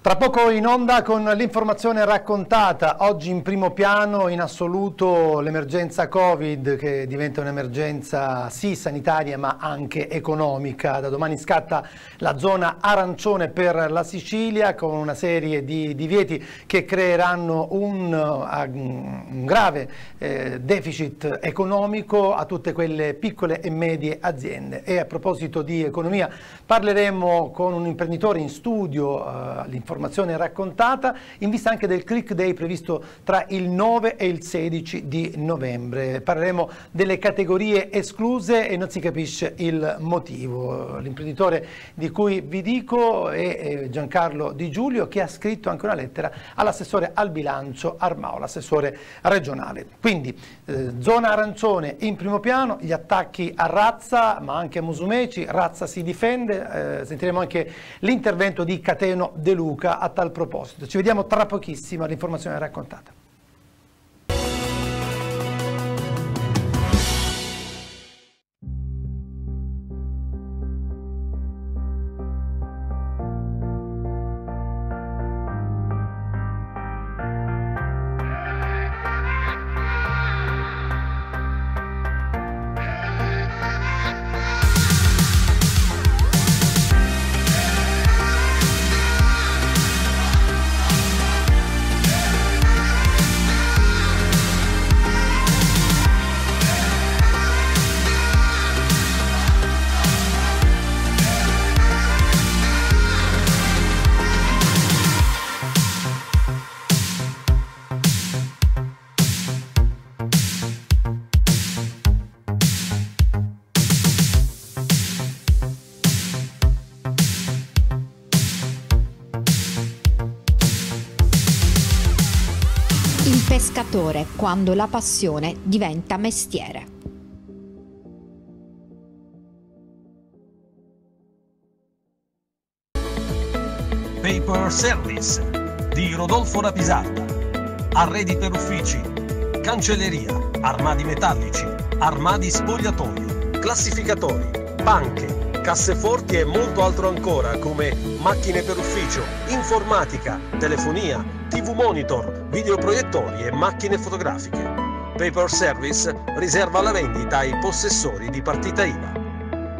Tra poco in onda con l'informazione raccontata, oggi in primo piano in assoluto l'emergenza Covid che diventa un'emergenza sì sanitaria ma anche economica. Da domani scatta la zona arancione per la Sicilia con una serie di divieti che creeranno un, un grave eh, deficit economico a tutte quelle piccole e medie aziende. E a proposito di economia parleremo con un imprenditore in studio eh, informazione raccontata in vista anche del click day previsto tra il 9 e il 16 di novembre. Parleremo delle categorie escluse e non si capisce il motivo. L'imprenditore di cui vi dico è Giancarlo Di Giulio che ha scritto anche una lettera all'assessore al bilancio Armao, l'assessore regionale. Quindi eh, zona arancione in primo piano, gli attacchi a Razza ma anche a Musumeci, Razza si difende, eh, sentiremo anche l'intervento di Cateno De Luca Luca a tal proposito. Ci vediamo tra pochissimo all'informazione raccontata. Quando la passione diventa mestiere. Paper Service di Rodolfo Rapisarda. Arredi per uffici, cancelleria, armadi metallici, armadi spogliatoio, classificatori, banche, casseforti e molto altro ancora come macchine per ufficio, informatica, telefonia, TV monitor, videoproiettori e macchine fotografiche. Paper Service riserva la vendita ai possessori di partita IVA.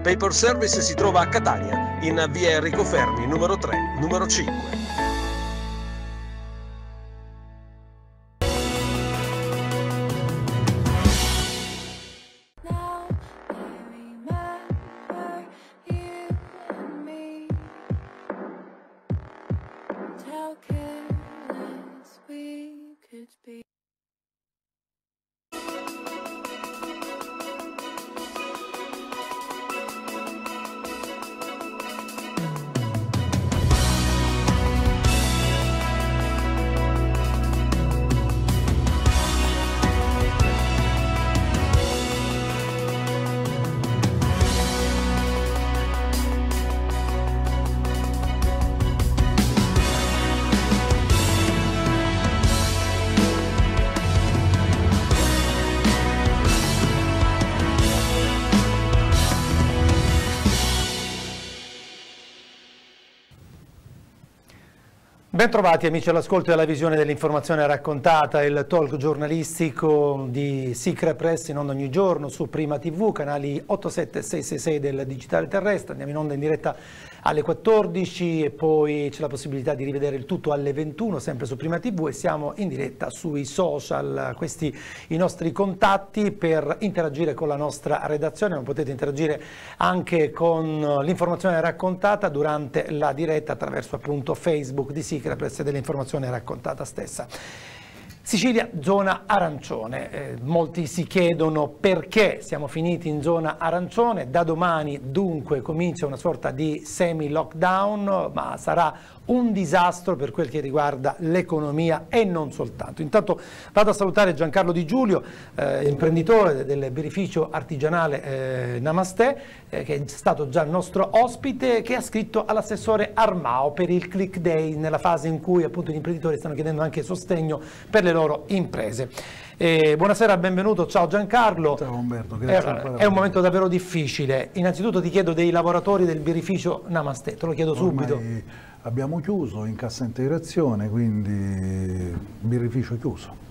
Paper Service si trova a Catania, in via Enrico Fermi, numero 3, numero 5. Bentrovati amici all'ascolto della visione dell'informazione raccontata, il talk giornalistico di Sicra Press in onda ogni giorno su Prima TV, canali 87666 del digitale terrestre, andiamo in onda in diretta alle 14 e poi c'è la possibilità di rivedere il tutto alle 21 sempre su Prima TV e siamo in diretta sui social, questi i nostri contatti per interagire con la nostra redazione, ma potete interagire anche con l'informazione raccontata durante la diretta attraverso appunto Facebook di Sicra Press dell'informazione raccontata stessa. Sicilia, zona arancione. Eh, molti si chiedono perché siamo finiti in zona arancione. Da domani dunque comincia una sorta di semi-lockdown, ma sarà un disastro per quel che riguarda l'economia e non soltanto. Intanto vado a salutare Giancarlo Di Giulio, eh, imprenditore del birrificio artigianale eh, Namaste, eh, che è stato già il nostro ospite, che ha scritto all'assessore Armao per il Click Day, nella fase in cui appunto gli imprenditori stanno chiedendo anche sostegno per le loro imprese. Eh, buonasera, benvenuto, ciao Giancarlo. Ciao Umberto, grazie. È, è un momento davvero difficile. Innanzitutto ti chiedo dei lavoratori del birrificio Namaste, te lo chiedo Ormai subito. Abbiamo chiuso in cassa integrazione, quindi birrificio chiuso.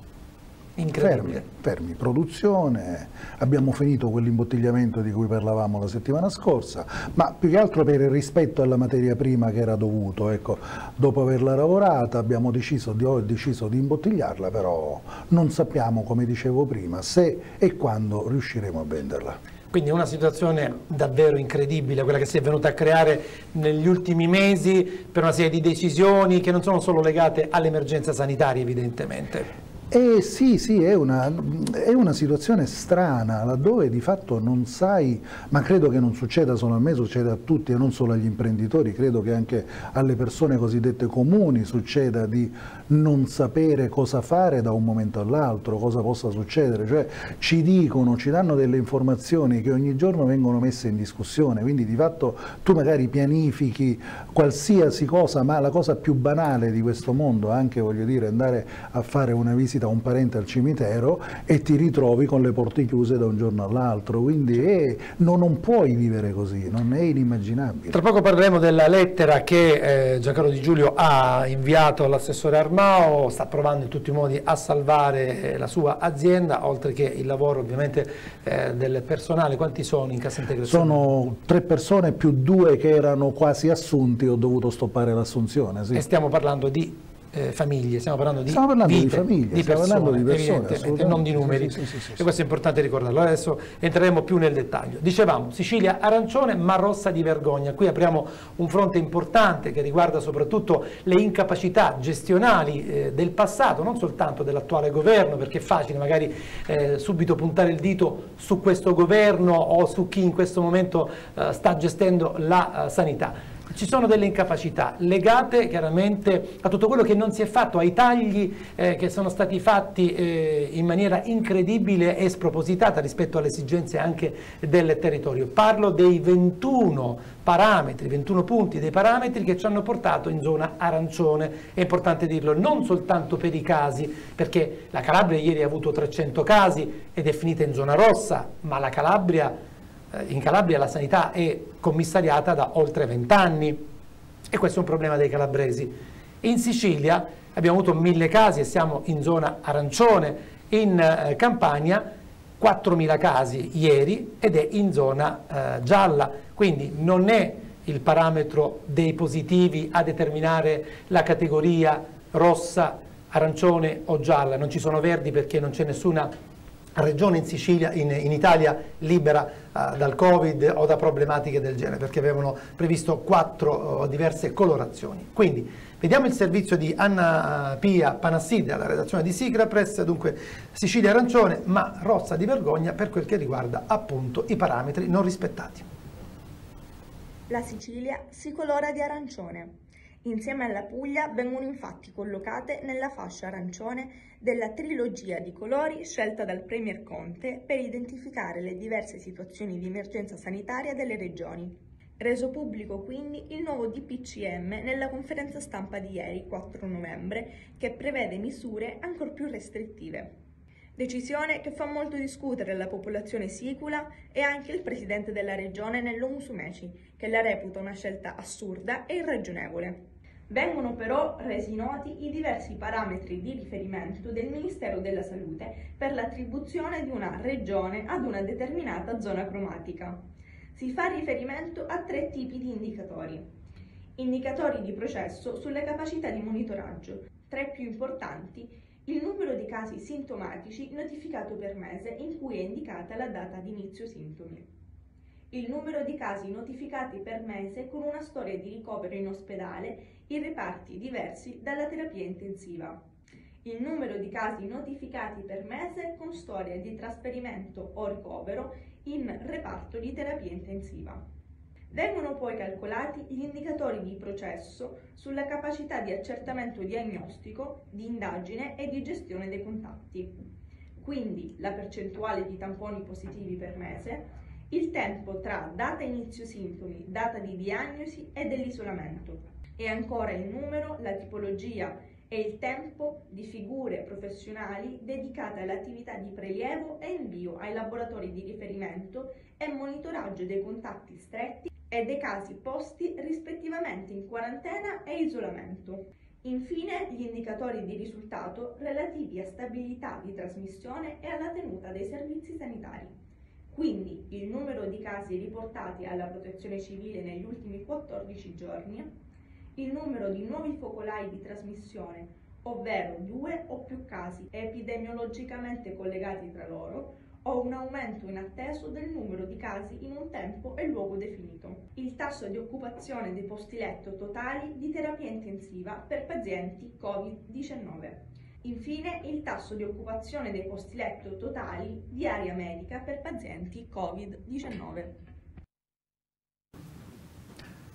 Incredibile. Fermi, fermi, produzione, abbiamo finito quell'imbottigliamento di cui parlavamo la settimana scorsa, ma più che altro per il rispetto alla materia prima che era dovuto, ecco, dopo averla lavorata abbiamo deciso di, ho deciso di imbottigliarla, però non sappiamo, come dicevo prima, se e quando riusciremo a venderla. Quindi una situazione davvero incredibile, quella che si è venuta a creare negli ultimi mesi per una serie di decisioni che non sono solo legate all'emergenza sanitaria evidentemente. Eh sì, sì, è una, è una, situazione strana, laddove di fatto non sai, ma credo che non succeda solo a me, succede a tutti e non solo agli imprenditori, credo che anche alle persone cosiddette comuni succeda di non sapere cosa fare da un momento all'altro, cosa possa succedere, cioè ci dicono, ci danno delle informazioni che ogni giorno vengono messe in discussione, quindi di fatto tu magari pianifichi qualsiasi cosa, ma la cosa più banale di questo mondo, anche voglio dire andare a fare una visita visita un parente al cimitero e ti ritrovi con le porte chiuse da un giorno all'altro, quindi è, no, non puoi vivere così, non è inimmaginabile. Tra poco parleremo della lettera che eh, Giancarlo Di Giulio ha inviato all'assessore Armao, sta provando in tutti i modi a salvare eh, la sua azienda, oltre che il lavoro ovviamente eh, del personale, quanti sono in cassa integrazione? Sono tre persone più due che erano quasi assunti, ho dovuto stoppare l'assunzione. Sì. E stiamo parlando di eh, famiglie, stiamo parlando di stiamo parlando vite, di famiglie, di persone, parlando di persone non di numeri. Sì, sì, sì, e questo è importante ricordarlo. Adesso entreremo più nel dettaglio. Dicevamo Sicilia arancione ma rossa di vergogna. Qui apriamo un fronte importante che riguarda soprattutto le incapacità gestionali eh, del passato, non soltanto dell'attuale governo, perché è facile magari eh, subito puntare il dito su questo governo o su chi in questo momento eh, sta gestendo la uh, sanità ci sono delle incapacità legate chiaramente a tutto quello che non si è fatto, ai tagli eh, che sono stati fatti eh, in maniera incredibile e spropositata rispetto alle esigenze anche del territorio. Parlo dei 21 parametri, 21 punti dei parametri che ci hanno portato in zona arancione, è importante dirlo, non soltanto per i casi, perché la Calabria ieri ha avuto 300 casi ed è finita in zona rossa, ma la Calabria in Calabria la sanità è commissariata da oltre vent'anni e questo è un problema dei calabresi. In Sicilia abbiamo avuto mille casi e siamo in zona arancione, in eh, Campania 4.000 casi ieri ed è in zona eh, gialla, quindi non è il parametro dei positivi a determinare la categoria rossa, arancione o gialla, non ci sono verdi perché non c'è nessuna regione in Sicilia, in, in Italia libera uh, dal Covid o da problematiche del genere, perché avevano previsto quattro uh, diverse colorazioni. Quindi vediamo il servizio di Anna eh, Pia Panasside alla redazione di Sigra Press, dunque Sicilia arancione ma rossa di vergogna per quel che riguarda appunto i parametri non rispettati. La Sicilia si colora di arancione. Insieme alla Puglia vengono infatti collocate nella fascia arancione della trilogia di colori scelta dal Premier Conte per identificare le diverse situazioni di emergenza sanitaria delle regioni. Reso pubblico quindi il nuovo DPCM nella conferenza stampa di ieri, 4 novembre, che prevede misure ancora più restrittive. Decisione che fa molto discutere la popolazione sicula e anche il presidente della regione Nello Musumeci, che la reputa una scelta assurda e irragionevole. Vengono però resi noti i diversi parametri di riferimento del Ministero della Salute per l'attribuzione di una regione ad una determinata zona cromatica. Si fa riferimento a tre tipi di indicatori. Indicatori di processo sulle capacità di monitoraggio, tre più importanti, il numero di casi sintomatici notificato per mese in cui è indicata la data di inizio sintomi il numero di casi notificati per mese con una storia di ricovero in ospedale in reparti diversi dalla terapia intensiva. Il numero di casi notificati per mese con storia di trasferimento o ricovero in reparto di terapia intensiva. Vengono poi calcolati gli indicatori di processo sulla capacità di accertamento diagnostico, di indagine e di gestione dei contatti. Quindi la percentuale di tamponi positivi per mese, il tempo tra data inizio sintomi, data di diagnosi e dell'isolamento e ancora il numero, la tipologia è il tempo di figure professionali dedicate all'attività di prelievo e invio ai laboratori di riferimento e monitoraggio dei contatti stretti e dei casi posti rispettivamente in quarantena e isolamento. Infine gli indicatori di risultato relativi a stabilità di trasmissione e alla tenuta dei servizi sanitari. Quindi il numero di casi riportati alla protezione civile negli ultimi 14 giorni, il numero di nuovi focolai di trasmissione, ovvero due o più casi epidemiologicamente collegati tra loro, o un aumento inatteso del numero di casi in un tempo e luogo definito. Il tasso di occupazione dei posti letto totali di terapia intensiva per pazienti Covid-19. Infine, il tasso di occupazione dei posti letto totali di area medica per pazienti Covid-19.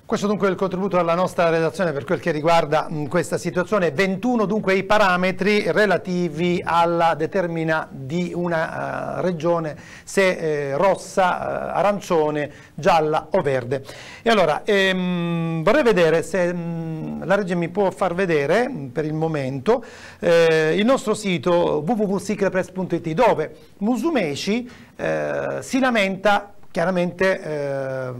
Questo dunque è il contributo della nostra redazione per quel che riguarda questa situazione. 21 dunque i parametri relativi alla determina di una uh, regione se eh, rossa, uh, arancione, gialla o verde. E allora ehm, vorrei vedere se mh, la regia mi può far vedere per il momento eh, il nostro sito www.sicrepress.it dove Musumeci eh, si lamenta chiaramente eh,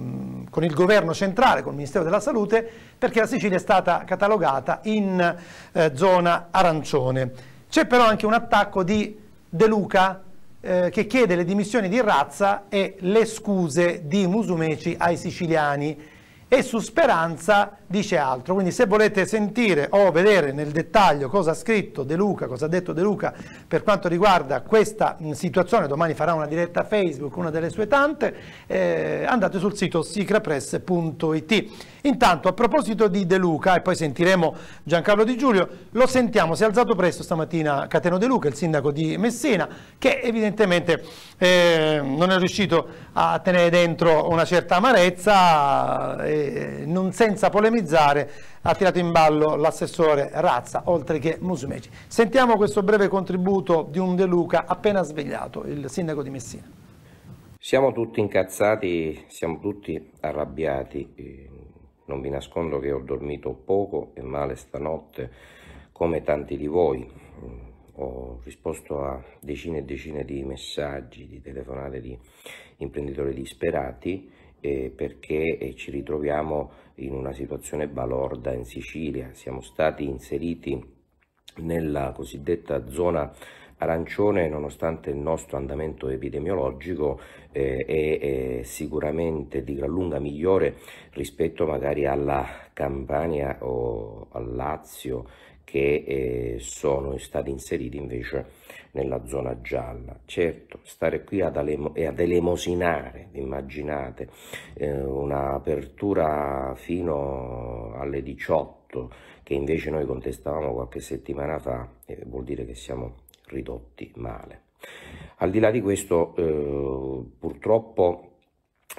con il governo centrale, con il Ministero della Salute, perché la Sicilia è stata catalogata in eh, zona arancione. C'è però anche un attacco di De Luca eh, che chiede le dimissioni di Razza e le scuse di Musumeci ai siciliani e su Speranza dice altro. Quindi se volete sentire o vedere nel dettaglio cosa ha scritto De Luca, cosa ha detto De Luca per quanto riguarda questa situazione, domani farà una diretta Facebook, una delle sue tante, eh, andate sul sito sicrapress.it. Intanto a proposito di De Luca, e poi sentiremo Giancarlo Di Giulio, lo sentiamo, si è alzato presto stamattina Cateno De Luca, il sindaco di Messina, che evidentemente eh, non è riuscito a tenere dentro una certa amarezza, eh, non senza polemizzare ha tirato in ballo l'assessore Razza, oltre che Musumeci. Sentiamo questo breve contributo di un De Luca appena svegliato, il sindaco di Messina. Siamo tutti incazzati, siamo tutti arrabbiati, non vi nascondo che ho dormito poco e male stanotte, come tanti di voi. Ho risposto a decine e decine di messaggi, di telefonate di imprenditori disperati eh, perché eh, ci ritroviamo in una situazione balorda in Sicilia. Siamo stati inseriti nella cosiddetta zona arancione nonostante il nostro andamento epidemiologico eh, è, è, sicuramente di gran lunga migliore rispetto magari alla Campania o al Lazio che eh, sono stati inseriti invece nella zona gialla. Certo, stare qui ad, ad elemosinare, immaginate, eh, un'apertura fino alle 18 che invece noi contestavamo qualche settimana fa, eh, vuol dire che siamo ridotti male. Al di là di questo, eh, purtroppo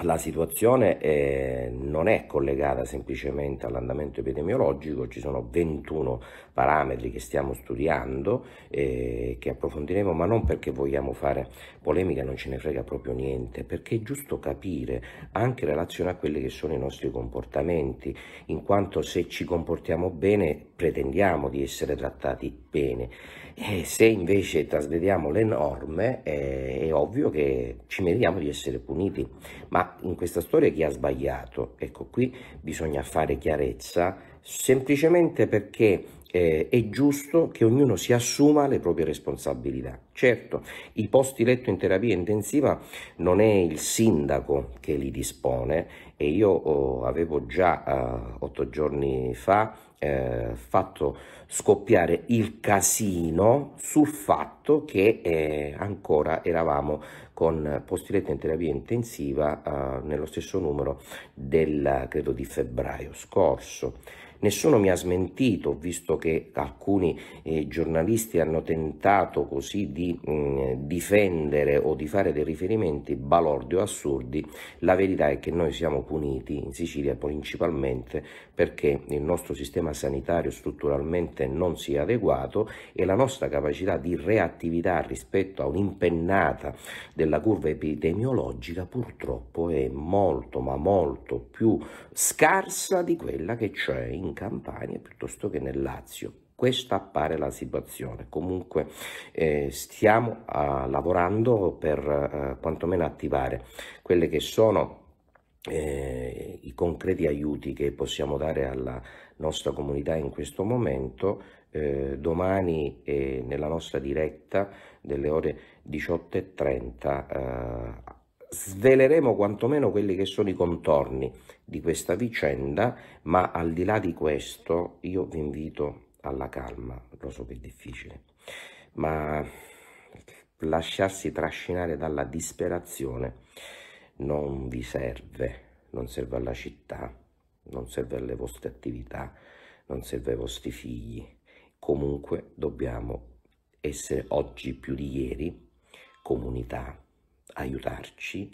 la situazione eh, non è collegata semplicemente all'andamento epidemiologico, ci sono 21 parametri che stiamo studiando, eh, che approfondiremo, ma non perché vogliamo fare polemica, non ce ne frega proprio niente, perché è giusto capire anche in relazione a quelli che sono i nostri comportamenti, in quanto se ci comportiamo bene pretendiamo di essere trattati bene e se invece trasgrediamo le norme eh, è ovvio che ci meritiamo di essere puniti, ma in questa storia chi ha sbagliato? Ecco, qui bisogna fare chiarezza semplicemente perché eh, è giusto che ognuno si assuma le proprie responsabilità. Certo, i posti letto in terapia intensiva non è il sindaco che li dispone e io oh, avevo già eh, otto giorni fa eh, fatto scoppiare il casino sul fatto che eh, ancora eravamo con posti letto in terapia intensiva eh, nello stesso numero del credo di febbraio scorso. Nessuno mi ha smentito, visto che alcuni eh, giornalisti hanno tentato così di mh, mm, difendere o di fare dei riferimenti balordi o assurdi. La verità è che noi siamo puniti in Sicilia principalmente perché il nostro sistema sanitario strutturalmente non si è adeguato e la nostra capacità di reattività rispetto a un'impennata della curva epidemiologica purtroppo è molto ma molto più scarsa di quella che c'è in Campania piuttosto che nel Lazio. Questa appare la situazione. Comunque eh, stiamo uh, lavorando per uh, quantomeno attivare quelle che sono eh, i concreti aiuti che possiamo dare alla nostra comunità in questo momento. Eh, domani eh, nella nostra diretta delle ore 18.30 eh, sveleremo quantomeno quelli che sono i contorni di questa vicenda, ma al di là di questo io vi invito alla calma, lo so che è difficile, ma lasciarsi trascinare dalla disperazione non vi serve, non serve alla città, non serve alle vostre attività, non serve ai vostri figli. Comunque dobbiamo essere oggi più di ieri comunità, aiutarci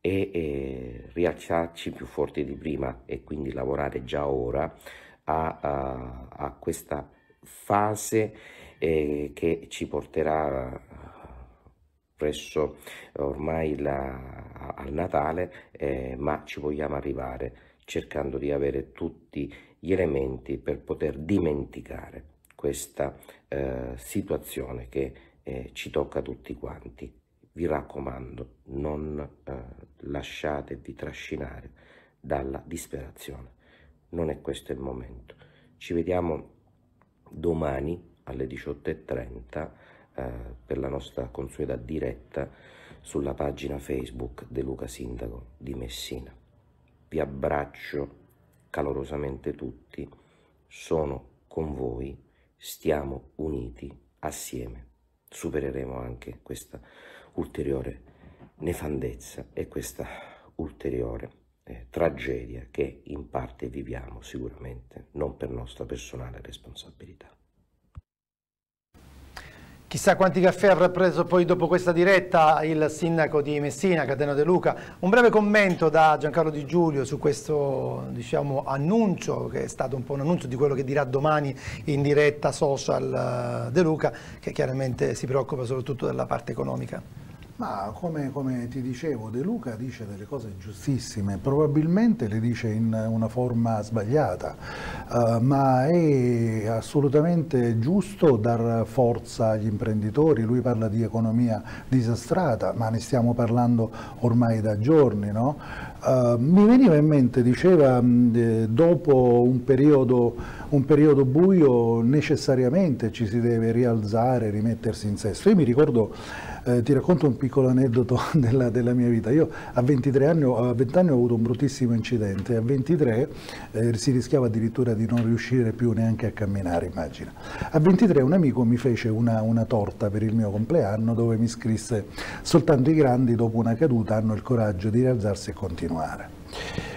e, e rialzarci più forti di prima e quindi lavorare già ora a, a, a questa fase eh, che ci porterà presso ormai la, al Natale, eh, ma ci vogliamo arrivare cercando di avere tutti gli elementi per poter dimenticare questa eh, situazione che eh, ci tocca tutti quanti. Vi raccomando, non eh, lasciatevi trascinare dalla disperazione. Non è questo il momento. Ci vediamo domani alle 18.30 eh, per la nostra consueta diretta sulla pagina Facebook De Luca Sindaco di Messina. Vi abbraccio calorosamente tutti, sono con voi stiamo uniti assieme. Supereremo anche questa ulteriore nefandezza e questa ulteriore eh, tragedia che in parte viviamo sicuramente, non per nostra personale responsabilità. Chissà quanti caffè avrà preso poi dopo questa diretta il sindaco di Messina, Cateno De Luca. Un breve commento da Giancarlo Di Giulio su questo diciamo, annuncio, che è stato un po' un annuncio di quello che dirà domani in diretta social eh, De Luca, che chiaramente si preoccupa soprattutto della parte economica. Ma come, come, ti dicevo, De Luca dice delle cose giustissime, probabilmente le dice in una forma sbagliata, uh, ma è assolutamente giusto dar forza agli imprenditori, lui parla di economia disastrata, ma ne stiamo parlando ormai da giorni, no? Uh, mi veniva in mente, diceva, eh, dopo un periodo, un periodo buio necessariamente ci si deve rialzare, rimettersi in sesto. Io mi ricordo eh, ti racconto un piccolo aneddoto della, della mia vita. Io a 23 anni, a 20 anni ho avuto un bruttissimo incidente, a 23 eh, si rischiava addirittura di non riuscire più neanche a camminare, immagina. A 23 un amico mi fece una, una torta per il mio compleanno dove mi scrisse soltanto i grandi dopo una caduta hanno il coraggio di rialzarsi e continuare.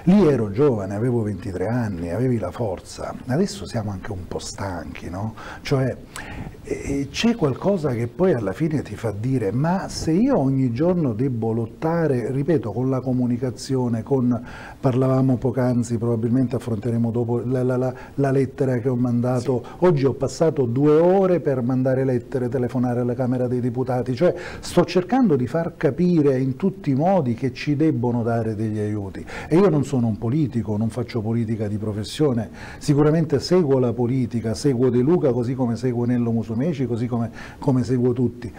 Lì ero giovane, avevo 23 anni, avevi la forza, adesso siamo anche un po' stanchi, no? Cioè c'è qualcosa che poi alla fine ti fa dire ma se io ogni giorno devo lottare, ripeto, con la comunicazione, con, parlavamo poc'anzi, probabilmente affronteremo dopo la, la, la, la, lettera che ho mandato, sì. oggi ho passato due ore per mandare lettere, telefonare alla Camera dei Deputati, cioè sto cercando di far capire in tutti i modi che ci debbono dare degli aiuti. E io non sono un politico, non faccio politica di professione, sicuramente seguo la politica, seguo De Luca così come seguo Nello Mussolini, Musumeci, così come, come seguo tutti.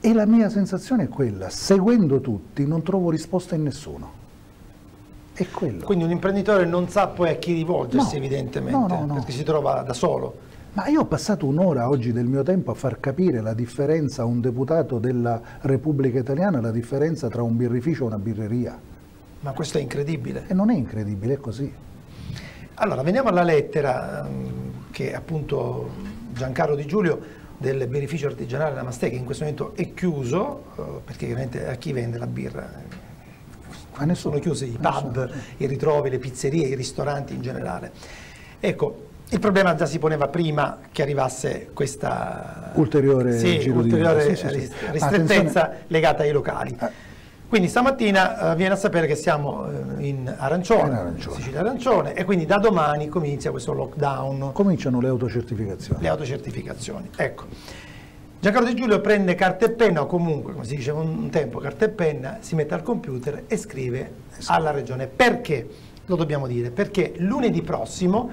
E la mia sensazione è quella, seguendo tutti non trovo risposta in nessuno. È quello. Quindi un imprenditore non sa poi a chi rivolgersi no, evidentemente, no, no, perché si trova da solo. Ma io ho passato un'ora oggi del mio tempo a far capire la differenza a un deputato della Repubblica Italiana, la differenza tra un birrificio e una birreria. Ma questo è incredibile. E non è incredibile, è così. Allora, veniamo alla lettera ehm, che appunto Giancarlo Di Giulio del birrificio artigianale Namaste che in questo momento è chiuso eh, perché chiaramente a chi vende la birra eh, sono chiusi i pub, i ritrovi, le pizzerie, i ristoranti in generale. Ecco, il problema già si poneva prima che arrivasse questa ulteriore, sì, ulteriore sì, sì, ristrettezza legata ai locali. Quindi stamattina eh, viene a sapere che siamo eh, in arancione, in arancione. Sicilia arancione, e quindi da domani comincia questo lockdown. Cominciano le autocertificazioni. Le autocertificazioni, ecco. Giancarlo Di Giulio prende carta e penna, o comunque, come si diceva un tempo, carta e penna, si mette al computer e scrive esatto. alla regione. Perché? Lo dobbiamo dire, perché lunedì prossimo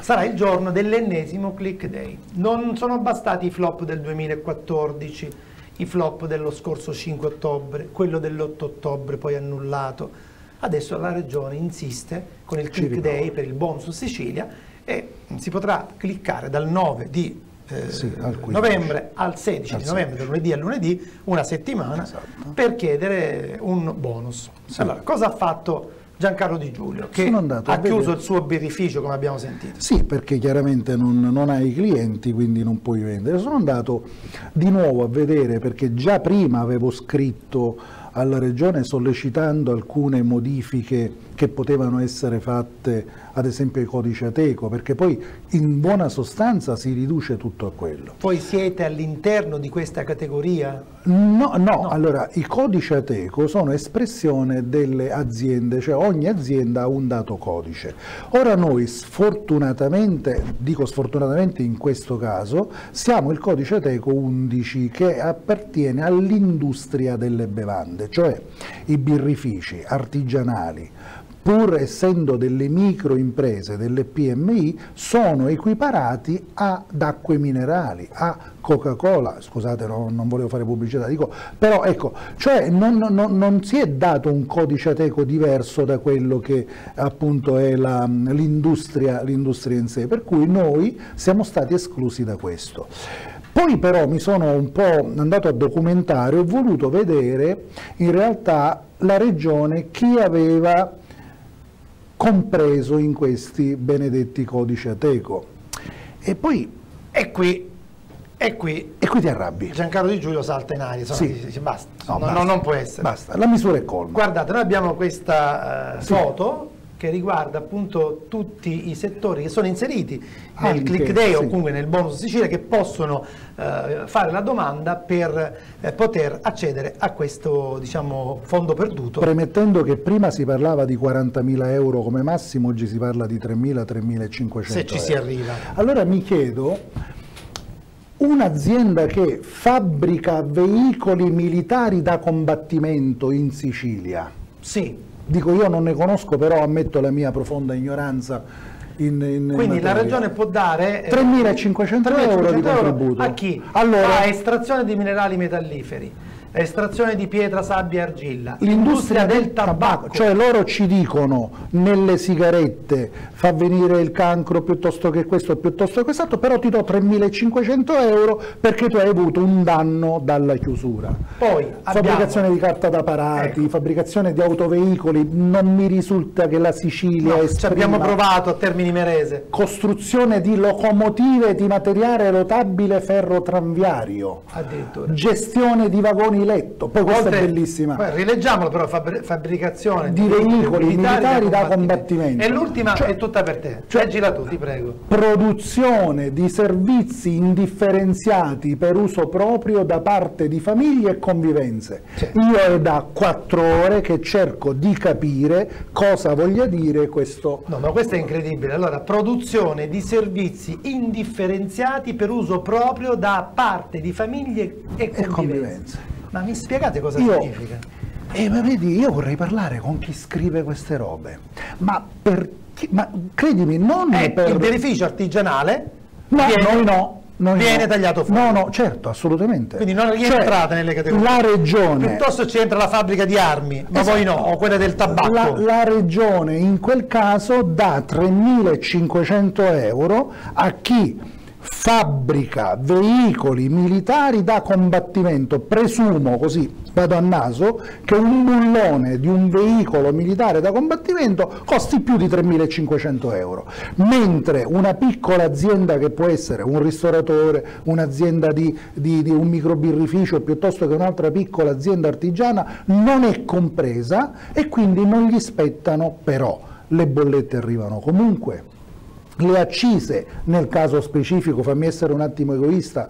sarà il giorno dell'ennesimo click day. Non sono bastati i flop del 2014, i flop dello scorso 5 ottobre, quello dell'8 ottobre poi annullato. Adesso la Regione insiste con il click day per il bonus Sicilia e si potrà cliccare dal 9 di eh, sì, al novembre al 16 al di novembre, da lunedì a lunedì, una settimana, esatto. per chiedere un bonus. Sì. Allora, cosa ha fatto Giancarlo Di Giulio, che ha chiuso il suo birrificio, come abbiamo sentito? Sì, perché chiaramente non, non hai clienti, quindi non puoi vendere. Sono andato di nuovo a vedere, perché già prima avevo scritto alla Regione sollecitando alcune modifiche che potevano essere fatte ad esempio ai codici Ateco, perché poi in buona sostanza si riduce tutto a quello. Poi siete all'interno di questa categoria? No, no, no, allora i codici Ateco sono espressione delle aziende, cioè ogni azienda ha un dato codice. Ora noi sfortunatamente, dico sfortunatamente in questo caso, siamo il codice Ateco 11 che appartiene all'industria delle bevande, cioè i birrifici artigianali, pur essendo delle microimprese, delle PMI, sono equiparati ad acque minerali, a Coca-Cola, scusate no, non volevo fare pubblicità, dico, però ecco, cioè non, non, non, si è dato un codice ateco diverso da quello che appunto è l'industria in sé, per cui noi siamo stati esclusi da questo. Poi però mi sono un po' andato a documentare, ho voluto vedere in realtà la regione chi aveva compreso in questi benedetti codici ateco. E poi è qui, è qui, e qui ti arrabbi. Giancarlo Di Giulio salta in aria, sì. dice, basta, no, no, basta, non può essere. Basta, la misura è colma. Guardate, noi abbiamo questa sì. foto che riguarda appunto tutti i settori che sono inseriti nel Anche, click day sì. o comunque nel bonus Sicilia che possono eh, fare la domanda per eh, poter accedere a questo diciamo, fondo perduto. Premettendo che prima si parlava di 40.000 euro come massimo, oggi si parla di 3.000-3.500 Se ci si arriva. Allora mi chiedo, un'azienda che fabbrica veicoli militari da combattimento in Sicilia, sì Dico io non ne conosco, però ammetto la mia profonda ignoranza. In, in Quindi la regione può dare 3.500 eh, euro di contributo. A chi? Allora, a estrazione di minerali metalliferi estrazione di pietra, sabbia e argilla, l'industria del tabacco, cioè loro ci dicono nelle sigarette fa venire il cancro piuttosto che questo, piuttosto che quest'altro, però ti do 3.500 euro perché tu hai avuto un danno dalla chiusura. Poi fabbricazione abbiamo... di carta da parati, ecco. fabbricazione di autoveicoli, non mi risulta che la Sicilia no, esprima... abbiamo provato a Termini Merese. Costruzione di locomotive di materiale rotabile ferro tranviario. Addirittura. Gestione di vagoni letto, poi questa Oltre, è bellissima. Poi rileggiamolo però, fabbricazione di, di veicoli militari, militari da, combattimento. E l'ultima cioè, è tutta per te, cioè, leggila tu, ti prego. Produzione di servizi indifferenziati per uso proprio da parte di famiglie e convivenze. Cioè. Io è da quattro ore che cerco di capire cosa voglia dire questo. No, ma questo è incredibile. Allora, produzione di servizi indifferenziati per uso proprio da parte di famiglie e convivenze. E convivenze. Ma mi spiegate cosa io, significa? Eh, ma vedi, io vorrei parlare con chi scrive queste robe, ma, per, ma credimi, non eh, per... Il beneficio artigianale? No, viene, noi no. Noi viene no. tagliato fuori. No, no, certo, assolutamente. Quindi non rientrate cioè, nelle categorie. La regione. Piuttosto ci entra la fabbrica di armi, ma esatto. voi no, o quella del tabacco. La, la regione in quel caso dà 3.500 euro a chi fabbrica veicoli militari da combattimento, presumo così, vado a naso, che un bullone di un veicolo militare da combattimento costi più di 3.500 euro, mentre una piccola azienda che può essere un ristoratore, un'azienda di, di, di un microbirrificio piuttosto che un'altra piccola azienda artigiana non è compresa e quindi non gli spettano però. Le bollette arrivano comunque le accise, nel caso specifico, fammi essere un attimo egoista,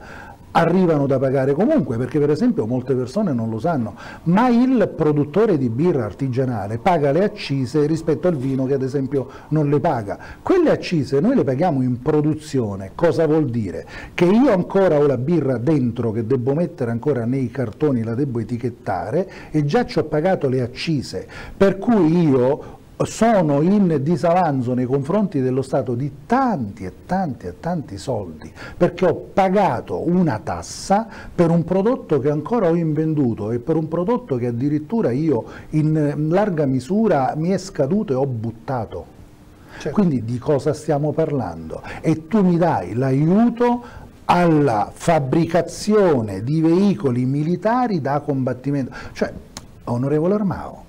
arrivano da pagare comunque, perché per esempio molte persone non lo sanno, ma il produttore di birra artigianale paga le accise rispetto al vino che ad esempio non le paga. Quelle accise noi le paghiamo in produzione, cosa vuol dire? Che io ancora ho la birra dentro che devo mettere ancora nei cartoni, la devo etichettare e già ci ho pagato le accise, per cui io sono in disavanzo nei confronti dello Stato di tanti e tanti e tanti soldi perché ho pagato una tassa per un prodotto che ancora ho invenduto e per un prodotto che addirittura io in larga misura mi è scaduto e ho buttato. Certo. Quindi di cosa stiamo parlando? E tu mi dai l'aiuto alla fabbricazione di veicoli militari da combattimento. Cioè, onorevole Armao,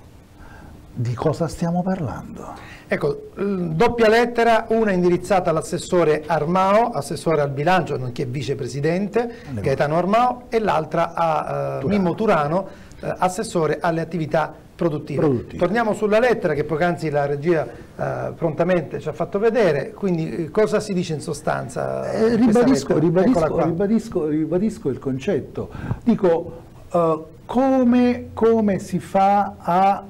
di cosa stiamo parlando? Ecco, doppia lettera, una indirizzata all'assessore Armao, assessore al bilancio, nonché vicepresidente, Gaetano Armao, e l'altra a uh, Mimmo Turano, uh, assessore alle attività produttive. produttive. Torniamo sulla lettera che poc'anzi la regia uh, prontamente ci ha fatto vedere, quindi cosa si dice in sostanza? Eh, ribadisco, ribadisco, ribadisco, ribadisco, il concetto, dico come, come si fa a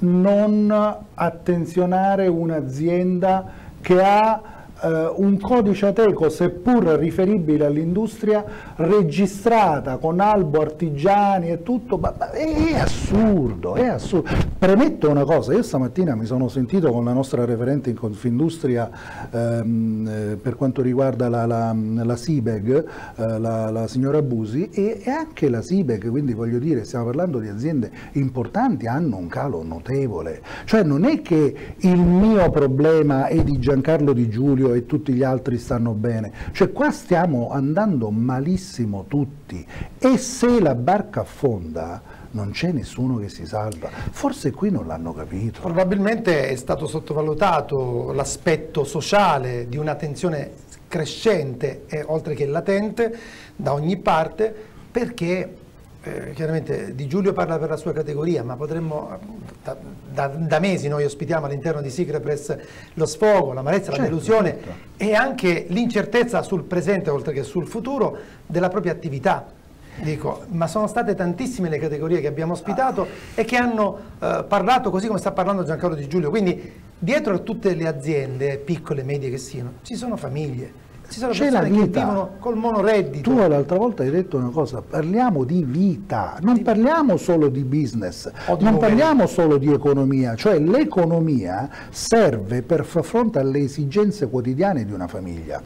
non attenzionare un'azienda che ha eh, un codice ateco, seppur riferibile all'industria, registrata con albo artigiani e tutto, ma, ma è, assurdo, è assurdo. Premetto una cosa, io stamattina mi sono sentito con la nostra referente in Confindustria ehm, eh, per quanto riguarda la, la, la SIBEG, eh, la, la, signora Busi, e, e anche la SIBEG, quindi voglio dire, stiamo parlando di aziende importanti, hanno un calo notevole. Cioè non è che il mio problema è di Giancarlo Di Giulio e tutti gli altri stanno bene. Cioè qua stiamo andando malissimo tutti e se la barca affonda non c'è nessuno che si salva. Forse qui non l'hanno capito. Probabilmente è stato sottovalutato l'aspetto sociale di una tensione crescente e oltre che latente da ogni parte perché eh, chiaramente Di Giulio parla per la sua categoria, ma potremmo, da, da, da mesi noi ospitiamo all'interno di Secret Press lo sfogo, l'amarezza, certo, la delusione certo. e anche l'incertezza sul presente oltre che sul futuro della propria attività. Dico, ma sono state tantissime le categorie che abbiamo ospitato e che hanno eh, parlato così come sta parlando Giancarlo Di Giulio, quindi dietro a tutte le aziende, piccole medie che siano, ci sono famiglie, ci sono C'è persone che vivono col monoreddito. Tu l'altra volta hai detto una cosa, parliamo di vita, non di... parliamo solo di business, di non parliamo solo di economia, cioè l'economia serve per far fronte alle esigenze quotidiane di una famiglia.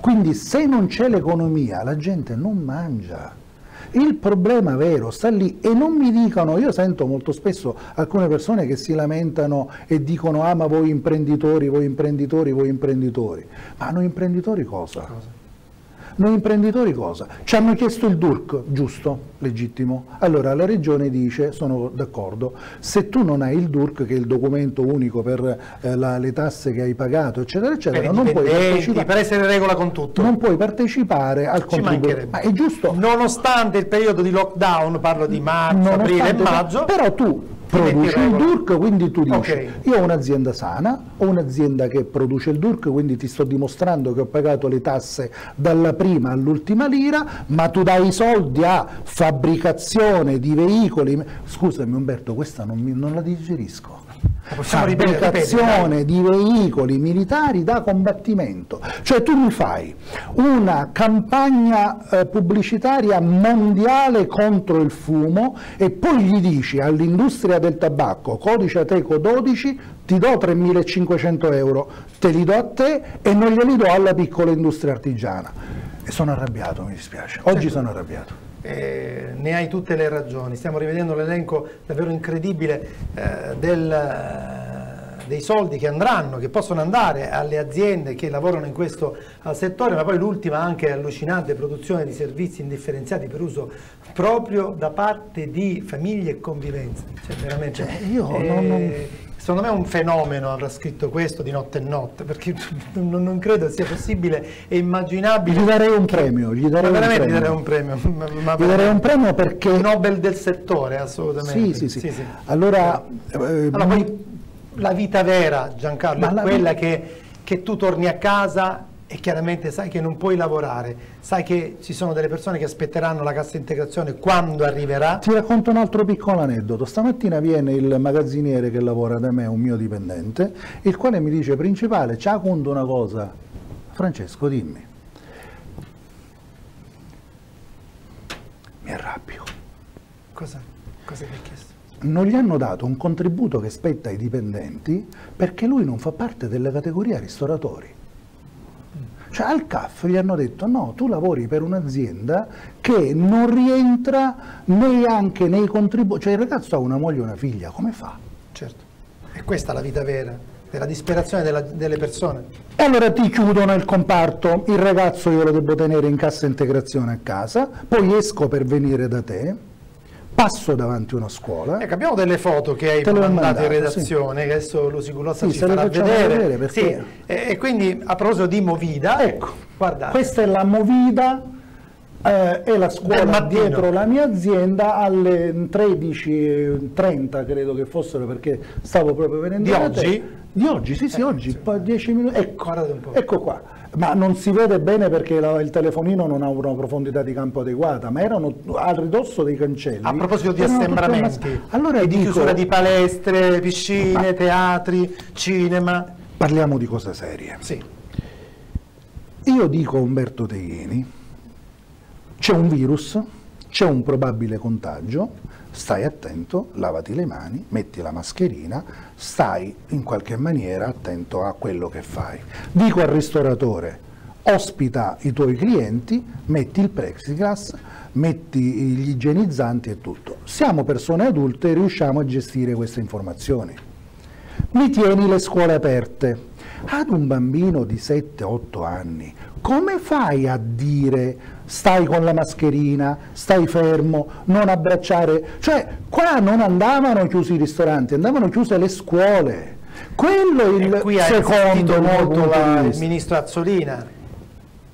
Quindi se non c'è l'economia la gente non mangia. Il problema vero sta lì e non mi dicono, io sento molto spesso alcune persone che si lamentano e dicono ah ma voi imprenditori, voi imprenditori, voi imprenditori. Ma noi imprenditori cosa? cosa? Noi imprenditori cosa? Ci hanno chiesto il DURC, giusto, legittimo. Allora la regione dice, sono d'accordo, se tu non hai il DURC, che è il documento unico per eh, la, le tasse che hai pagato, eccetera, eccetera, non puoi partecipare. Per essere regola con tutto. Non puoi partecipare al contributo. Ma è giusto. Nonostante il periodo di lockdown, parlo di marzo, aprile e maggio. Però tu produce il DURC, quindi tu dici okay. io ho un'azienda sana, ho un'azienda che produce il DURC, quindi ti sto dimostrando che ho pagato le tasse dalla prima all'ultima lira, ma tu dai i soldi a fabbricazione di veicoli. Scusami Umberto, questa non, mi, non la digerisco fabbricazione di veicoli militari da combattimento. Cioè tu mi fai una campagna eh, pubblicitaria mondiale contro il fumo e poi gli dici all'industria del tabacco, codice Ateco 12, ti do 3.500 euro, te li do a te e non glieli do alla piccola industria artigiana. E sono arrabbiato, mi dispiace. Oggi certo. sono arrabbiato eh, ne hai tutte le ragioni. Stiamo rivedendo l'elenco davvero incredibile eh, del, eh, dei soldi che andranno, che possono andare alle aziende che lavorano in questo settore, ma poi l'ultima anche allucinante produzione di servizi indifferenziati per uso proprio da parte di famiglie e convivenze. Cioè, veramente, cioè, io non, non eh, secondo me è un fenomeno avrà scritto questo di notte e notte, perché non, non credo sia possibile e immaginabile. Gli darei un premio, gli darei ma veramente un premio. gli darei un premio. Ma, ma gli darei un premio perché... Nobel del settore, assolutamente. Sì, sì, sì. sì, sì. Allora, eh, allora poi la vita vera, Giancarlo, è quella vita... che, che tu torni a casa e chiaramente sai che non puoi lavorare, sai che ci sono delle persone che aspetteranno la cassa integrazione quando arriverà. Ti racconto un altro piccolo aneddoto. Stamattina viene il magazziniere che lavora da me, un mio dipendente, il quale mi dice, principale, ci ha conto una cosa. Francesco, dimmi. Mi arrabbio. Cosa? Cosa ti ha chiesto? non gli hanno dato un contributo che spetta ai dipendenti perché lui non fa parte della categoria ristoratori. Cioè al CAF gli hanno detto no, tu lavori per un'azienda che non rientra neanche nei contributi, cioè il ragazzo ha una moglie e una figlia, come fa? Certo, è questa la vita vera, della disperazione della, delle persone. E allora ti chiudono il comparto, il ragazzo io lo devo tenere in cassa integrazione a casa, poi esco per venire da te, passo davanti a una scuola. Ecco, abbiamo delle foto che hai mandato mandato, in redazione, sì. che adesso Lucy Gulozza sì, ci farà vedere. vedere perché... sì. e, e, quindi a proposito di Movida, ecco, guardate. questa è la Movida eh, e la scuola dietro la mia azienda alle 13.30 credo che fossero perché stavo proprio venendo di oggi? Di oggi, sì sì, eh, oggi, 10 minuti, ecco, ecco qua ma non si vede bene perché la, il telefonino non ha una profondità di campo adeguata, ma erano a ridosso dei cancelli. A proposito di assembramenti, allora e di dico, chiusura di palestre, piscine, teatri, cinema. Parliamo di cose serie. Sì. Io dico a Umberto Teghini, c'è un virus, c'è un probabile contagio, stai attento, lavati le mani, metti la mascherina, stai in qualche maniera attento a quello che fai. Dico al ristoratore, ospita i tuoi clienti, metti il plexiglass, metti gli igienizzanti e tutto. Siamo persone adulte e riusciamo a gestire queste informazioni. Mi tieni le scuole aperte. Ad un bambino di 7-8 anni, come fai a dire stai con la mascherina, stai fermo, non abbracciare? Cioè, qua non andavano chiusi i ristoranti, andavano chiuse le scuole. Quello il qui secondo molto la, il ministro Azzolina.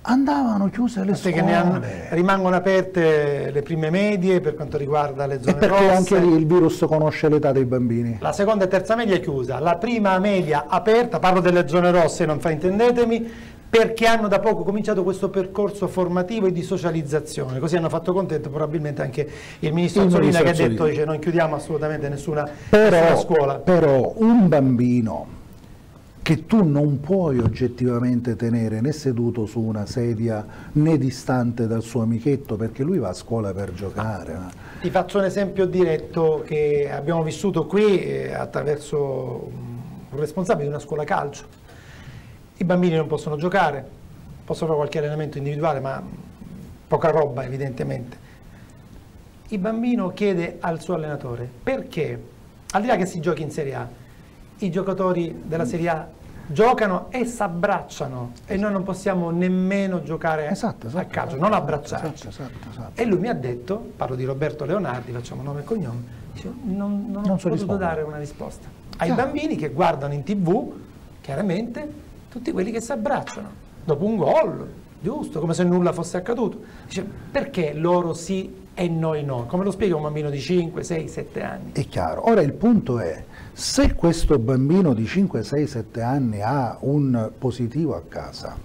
Andavano chiuse le scuole. Che hanno, rimangono aperte le prime medie per quanto riguarda le zone e perché rosse. anche lì il virus conosce l'età dei bambini. La seconda e terza media è chiusa, la prima media aperta, parlo delle zone rosse, non fraintendetemi, perché hanno da poco cominciato questo percorso formativo e di socializzazione, così hanno fatto contento probabilmente anche il ministro Azzolina che ha detto che non chiudiamo assolutamente nessuna, però, nessuna scuola. Però un bambino che tu non puoi oggettivamente tenere né seduto su una sedia né distante dal suo amichetto perché lui va a scuola per giocare. Ti faccio un esempio diretto che abbiamo vissuto qui eh, attraverso un responsabile di una scuola calcio i bambini non possono giocare, possono fare qualche allenamento individuale, ma poca roba evidentemente. Il bambino chiede al suo allenatore perché, al di là che si giochi in Serie A, i giocatori della Serie A giocano e si abbracciano e noi non possiamo nemmeno giocare esatto, esatto, a calcio, esatto, non abbracciarci. Esatto, esatto, e lui mi ha detto, parlo di Roberto Leonardi, facciamo nome e cognome, dice, non, non, non ho potuto rispondere. dare una risposta. Ai Chiaro. bambini che guardano in tv, chiaramente tutti quelli che si abbracciano dopo un gol, giusto, come se nulla fosse accaduto. Dice, perché loro sì e noi no? Come lo spiega un bambino di 5, 6, 7 anni? È chiaro. Ora il punto è, se questo bambino di 5, 6, 7 anni ha un positivo a casa,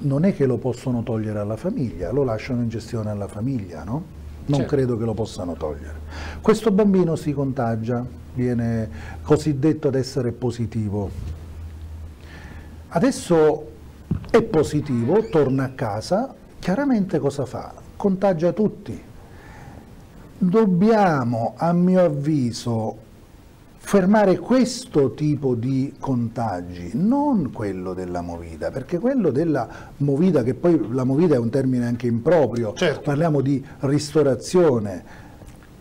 non è che lo possono togliere alla famiglia, lo lasciano in gestione alla famiglia, no? Non certo. credo che lo possano togliere. Questo bambino si contagia, viene cosiddetto ad essere positivo, Adesso è positivo, torna a casa, chiaramente cosa fa? Contagia tutti. Dobbiamo, a mio avviso, fermare questo tipo di contagi, non quello della movida, perché quello della movida, che poi la movida è un termine anche improprio, certo. parliamo di ristorazione,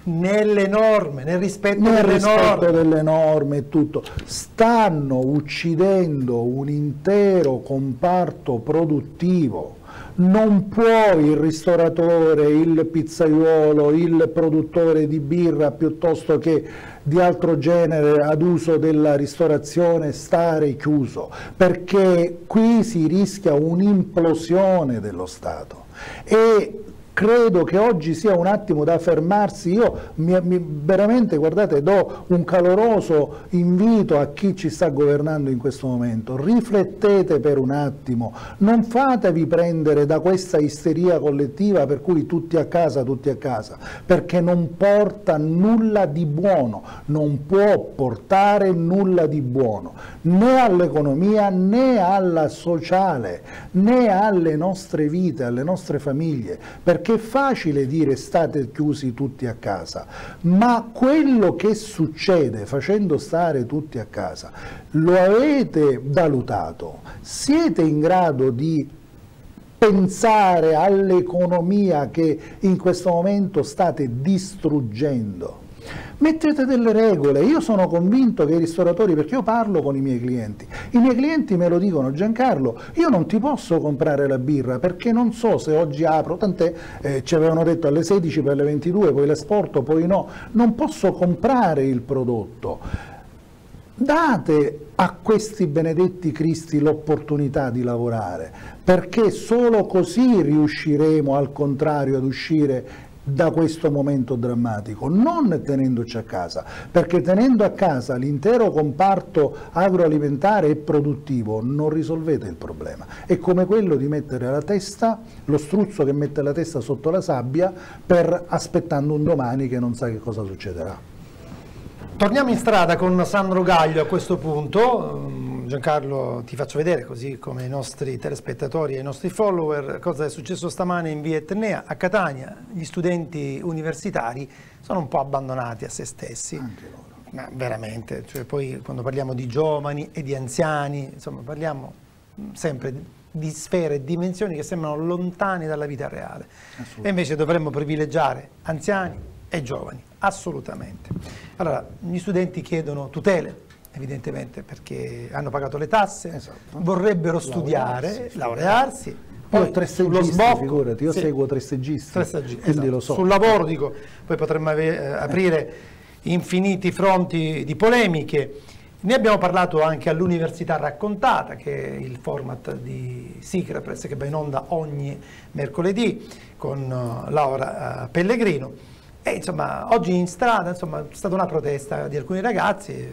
nelle norme, nel rispetto, nel delle, rispetto norme. delle norme e tutto, stanno uccidendo un intero comparto produttivo. Non può il ristoratore, il pizzaiuolo, il produttore di birra piuttosto che di altro genere ad uso della ristorazione stare chiuso, perché qui si rischia un'implosione dello Stato. E credo che oggi sia un attimo da fermarsi. Io mi, mi, veramente, guardate, do un caloroso invito a chi ci sta governando in questo momento. Riflettete per un attimo, non fatevi prendere da questa isteria collettiva per cui tutti a casa, tutti a casa, perché non porta nulla di buono, non può portare nulla di buono, né all'economia né alla sociale, né alle nostre vite, alle nostre famiglie, perché perché è facile dire state chiusi tutti a casa, ma quello che succede facendo stare tutti a casa, lo avete valutato? Siete in grado di pensare all'economia che in questo momento state distruggendo? Mettete delle regole, io sono convinto che i ristoratori, perché io parlo con i miei clienti, i miei clienti me lo dicono, Giancarlo, io non ti posso comprare la birra perché non so se oggi apro, tant'è eh, ci avevano detto alle 16 per le 22, poi l'esporto, poi no, non posso comprare il prodotto. Date a questi benedetti cristi l'opportunità di lavorare, perché solo così riusciremo al contrario ad uscire da questo momento drammatico, non tenendoci a casa, perché tenendo a casa l'intero comparto agroalimentare e produttivo non risolvete il problema. È come quello di mettere la testa, lo struzzo che mette la testa sotto la sabbia per aspettando un domani che non sa che cosa succederà. Torniamo in strada con Sandro Gaglio a questo punto. Giancarlo ti faccio vedere, così come i nostri telespettatori e i nostri follower, cosa è successo stamane in via Etnea a Catania. Gli studenti universitari sono un po' abbandonati a se stessi. Anche loro. Ma veramente, cioè poi quando parliamo di giovani e di anziani, insomma parliamo sempre di sfere e dimensioni che sembrano lontane dalla vita reale. E invece dovremmo privilegiare anziani e giovani, assolutamente. Allora, gli studenti chiedono tutele, evidentemente perché hanno pagato le tasse, Esatto. vorrebbero studiare, Laurearsi, laurearsi, Io poi ho tre sullo seggisti, sbocco, figurati, io sì, seguo tre seggisti, tre quindi esatto. lo so. Sul lavoro dico, poi potremmo ave- eh, aprire infiniti fronti di polemiche. Ne abbiamo parlato anche all'Università Raccontata, che è il format di Sicra Press che va in onda ogni mercoledì con eh, Laura eh, Pellegrino. E insomma, oggi in strada insomma, è stata una protesta di alcuni ragazzi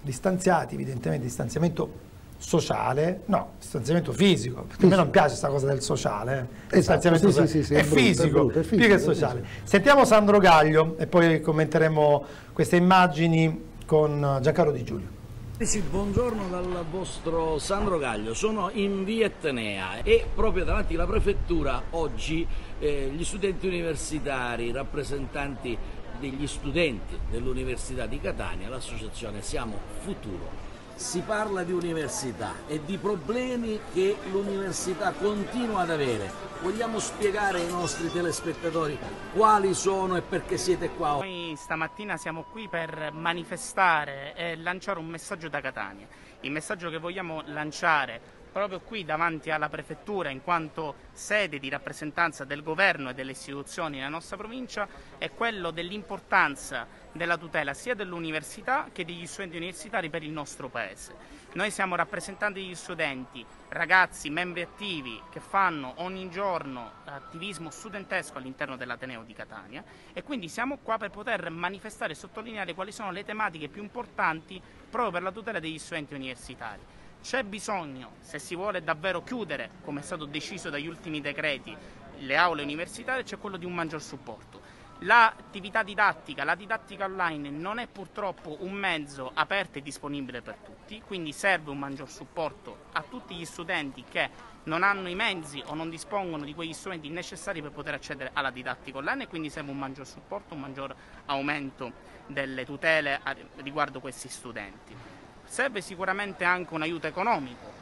distanziati, evidentemente distanziamento sociale, no, distanziamento fisico, perché a me non piace questa cosa del sociale, eh. Esatto, distanziamento sì, sociale. sì, sì, sì, è, è brutto, è fisico, brutto, è più che sociale. Sentiamo Sandro Gaglio e poi commenteremo queste immagini con Giancarlo Di Giulio. Sì, buongiorno dal vostro Sandro Gaglio, sono in via Etnea e proprio davanti alla prefettura oggi eh, gli studenti universitari, rappresentanti degli studenti dell'Università di Catania, l'associazione Siamo Futuro. Si parla di università e di problemi che l'università continua ad avere. Vogliamo spiegare ai nostri telespettatori quali sono e perché siete qua? Noi stamattina siamo qui per manifestare e lanciare un messaggio da Catania. Il messaggio che vogliamo lanciare proprio qui davanti alla prefettura in quanto sede di rappresentanza del governo e delle istituzioni nella nostra provincia è quello dell'importanza della tutela sia dell'università che degli studenti universitari per il nostro paese. Noi siamo rappresentanti degli studenti, ragazzi, membri attivi che fanno ogni giorno attivismo studentesco all'interno dell'Ateneo di Catania e quindi siamo qua per poter manifestare e sottolineare quali sono le tematiche più importanti proprio per la tutela degli studenti universitari. C'è bisogno, se si vuole davvero chiudere, come è stato deciso dagli ultimi decreti, le aule universitarie, c'è quello di un maggior supporto. L'attività didattica, la didattica online non è purtroppo un mezzo aperto e disponibile per tutti, quindi serve un maggior supporto a tutti gli studenti che non hanno i mezzi o non dispongono di quegli strumenti necessari per poter accedere alla didattica online e quindi serve un maggior supporto, un maggior aumento delle tutele riguardo questi studenti. Serve sicuramente anche un aiuto economico.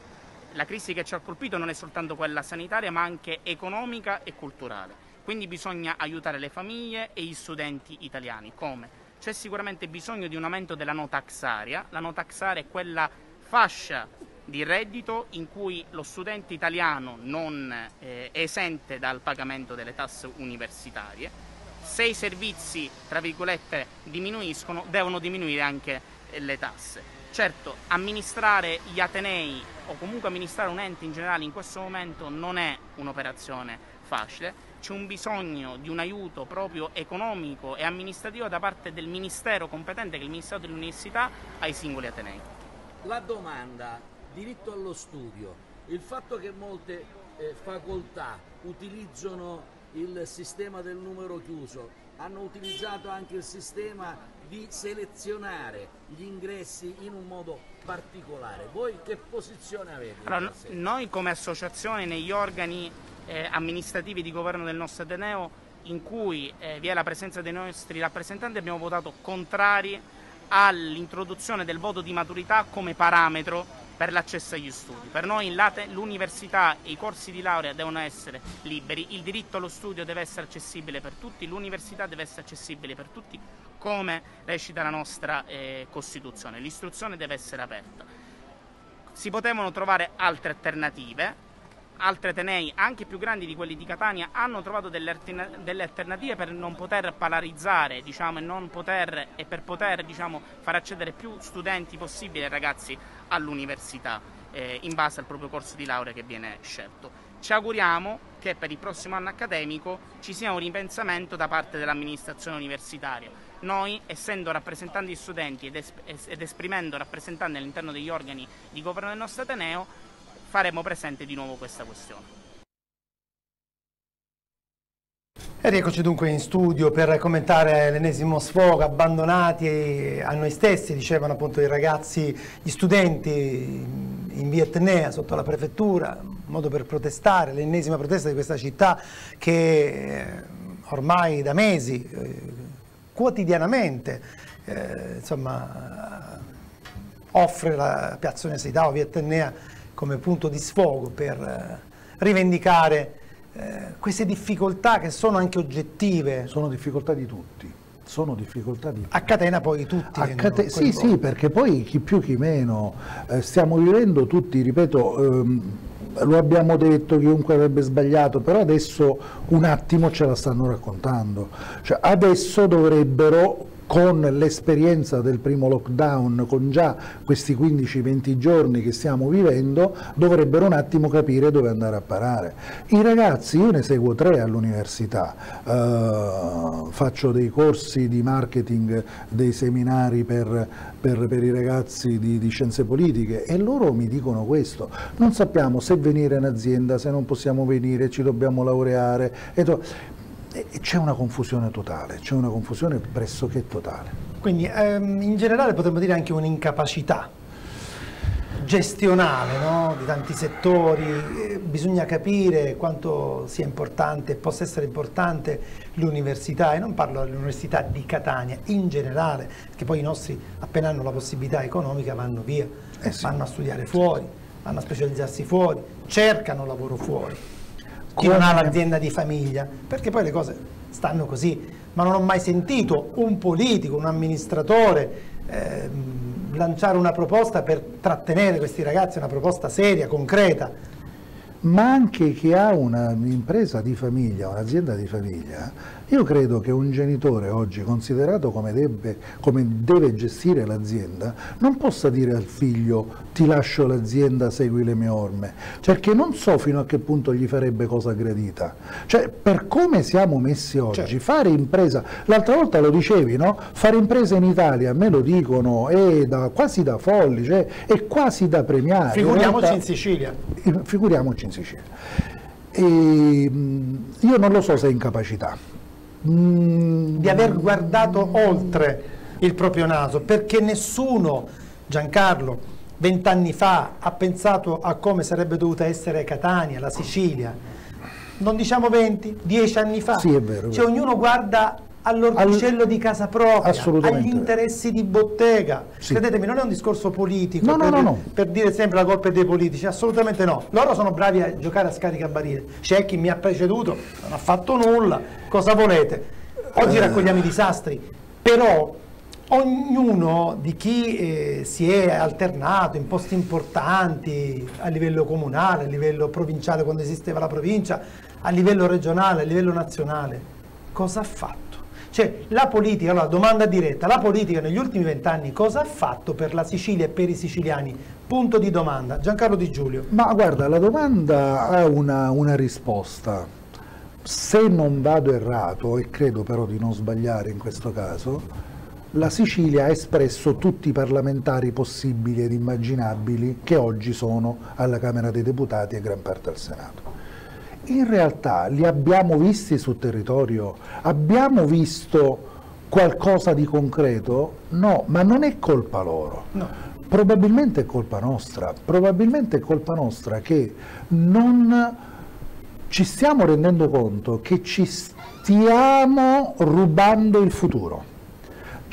La crisi che ci ha colpito non è soltanto quella sanitaria, ma anche economica e culturale. Quindi bisogna aiutare le famiglie e gli studenti italiani. Come? C'è sicuramente bisogno di un aumento della no tax area. La no tax area è quella fascia di reddito in cui lo studente italiano non eh, è esente dal pagamento delle tasse universitarie. Se i servizi, tra virgolette, diminuiscono, devono diminuire anche le tasse. Certo, amministrare gli atenei o comunque amministrare un ente in generale in questo momento non è un'operazione facile, c'è un bisogno di un aiuto proprio economico e amministrativo da parte del Ministero competente, che è il Ministero dell'Università, ai singoli atenei. La domanda, diritto allo studio, il fatto che molte eh, facoltà utilizzano il sistema del numero chiuso, hanno utilizzato anche il sistema di selezionare gli ingressi in un modo particolare. Voi che posizione avete? Allora, noi come associazione negli organi eh, amministrativi di governo del nostro Ateneo in cui eh, vi è la presenza dei nostri rappresentanti abbiamo votato contrari all'introduzione del voto di maturità come parametro per l'accesso agli studi. Per noi l'università e i corsi di laurea devono essere liberi, il diritto allo studio deve essere accessibile per tutti, l'università deve essere accessibile per tutti come recita la nostra eh, Costituzione, l'istruzione deve essere aperta. Si potevano trovare altre alternative, altri Atenei, anche più grandi di quelli di Catania, hanno trovato delle, delle alternative per non poter palarizzare diciamo, e, poter, e, per poter diciamo, far accedere più studenti possibili e ragazzi all'università eh, in base al proprio corso di laurea che viene scelto. Ci auguriamo che per il prossimo anno accademico ci sia un ripensamento da parte dell'amministrazione universitaria. Noi, essendo rappresentanti di studenti ed, esp ed esprimendo rappresentanti all'interno degli organi di governo del nostro Ateneo, faremo presente di nuovo questa questione. E rieccoci dunque in studio per commentare l'ennesimo sfogo, abbandonati a noi stessi, dicevano appunto i ragazzi, gli studenti in via Etnea sotto la prefettura, modo per protestare, l'ennesima protesta di questa città che eh, ormai da mesi, eh, quotidianamente, eh, insomma, offre la piazza Università o via Etnea come punto di sfogo per eh, rivendicare eh, queste difficoltà che sono anche oggettive. Sono difficoltà di tutti. Sono difficoltà di tutti. A catena poi tutti. A cate sì, sì, perché poi chi più chi meno. Eh, stiamo vivendo tutti, ripeto, ehm, lo abbiamo detto, chiunque avrebbe sbagliato, però adesso un attimo ce la stanno raccontando. Cioè, adesso dovrebbero con l'esperienza del primo lockdown, con già questi 15-20 giorni che stiamo vivendo, dovrebbero un attimo capire dove andare a parare. I ragazzi, io ne seguo tre all'università, eh, faccio dei corsi di marketing, dei seminari per, per, per i ragazzi di, di, scienze politiche e loro mi dicono questo, non sappiamo se venire in azienda, se non possiamo venire, ci dobbiamo laureare c'è una confusione totale, c'è una confusione pressoché totale. Quindi ehm, in generale potremmo dire anche un'incapacità gestionale no? di tanti settori, eh, bisogna capire quanto sia importante e possa essere importante l'università e non parlo dell'università di Catania, in generale, perché poi i nostri appena hanno la possibilità economica vanno via, eh sì. vanno a studiare fuori, vanno a specializzarsi fuori, cercano lavoro fuori chi non ha l'azienda di famiglia, perché poi le cose stanno così, ma non ho mai sentito un politico, un amministratore eh, lanciare una proposta per trattenere questi ragazzi, una proposta seria, concreta. Ma anche chi ha un'impresa di famiglia, un'azienda di famiglia, io credo che un genitore oggi, considerato come deve, come deve gestire l'azienda, non possa dire al figlio ti lascio l'azienda, segui le mie orme, perché non so fino a che punto gli farebbe cosa gradita. Cioè, per come siamo messi oggi, certo. fare impresa, l'altra volta lo dicevi, no? Fare impresa in Italia, a me lo dicono, è da, quasi da folli, cioè, è quasi da premiare. Figuriamoci in, realtà, in Sicilia. Figuriamoci in Sicilia. E, io non lo so se è incapacità, Mm, di aver guardato oltre il proprio naso, perché nessuno, Giancarlo, vent'anni fa ha pensato a come sarebbe dovuta essere Catania, la Sicilia. Non diciamo venti, dieci anni fa. Sì, è vero. Cioè, ognuno guarda all'orticello All... di casa propria, agli interessi di bottega. Sì. Credetemi, non è un discorso politico no, per, no, no, per, dire sempre la colpa è dei politici, assolutamente no. Loro sono bravi a giocare a scaricabarile. C'è chi mi ha preceduto, non ha fatto nulla, cosa volete? Oggi eh. raccogliamo i disastri, però ognuno di chi eh, si è alternato in posti importanti a livello comunale, a livello provinciale quando esisteva la provincia, a livello regionale, a livello nazionale, cosa ha fatto? Cioè, la politica, allora, domanda diretta, la politica negli ultimi vent'anni cosa ha fatto per la Sicilia e per i siciliani? Punto di domanda. Giancarlo Di Giulio. Ma guarda, la domanda ha una, una risposta. Se non vado errato, e credo però di non sbagliare in questo caso, la Sicilia ha espresso tutti i parlamentari possibili ed immaginabili che oggi sono alla Camera dei Deputati e gran parte al Senato in realtà li abbiamo visti sul territorio, abbiamo visto qualcosa di concreto? No, ma non è colpa loro. No. Probabilmente è colpa nostra, probabilmente è colpa nostra che non ci stiamo rendendo conto che ci stiamo rubando il futuro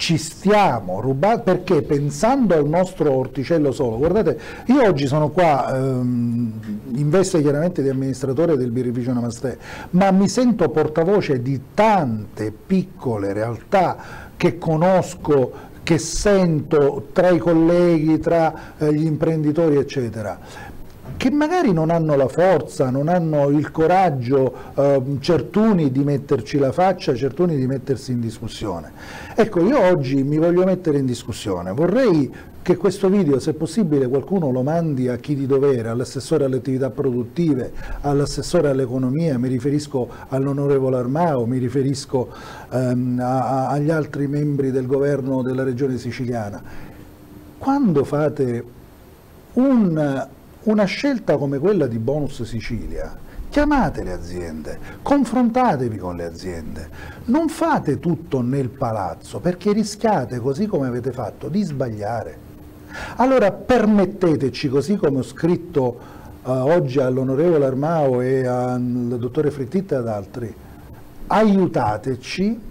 ci stiamo rubando, perché pensando al nostro orticello solo, guardate, io oggi sono qua ehm, in veste chiaramente di amministratore del birrificio Namastè, ma mi sento portavoce di tante piccole realtà che conosco, che sento tra i colleghi, tra eh, gli imprenditori, eccetera che magari non hanno la forza, non hanno il coraggio, eh, certuni di metterci la faccia, certuni di mettersi in discussione. Ecco, io oggi mi voglio mettere in discussione, vorrei che questo video, se possibile, qualcuno lo mandi a chi di dovere, all'assessore alle attività produttive, all'assessore all'economia, mi riferisco all'onorevole Armao, mi riferisco ehm, a, a, agli altri membri del governo della regione siciliana. Quando fate un una scelta come quella di Bonus Sicilia, chiamate le aziende, confrontatevi con le aziende, non fate tutto nel palazzo perché rischiate, così come avete fatto, di sbagliare. Allora permetteteci, così come ho scritto uh, oggi all'onorevole Armao e al dottore Frittitta ad altri, aiutateci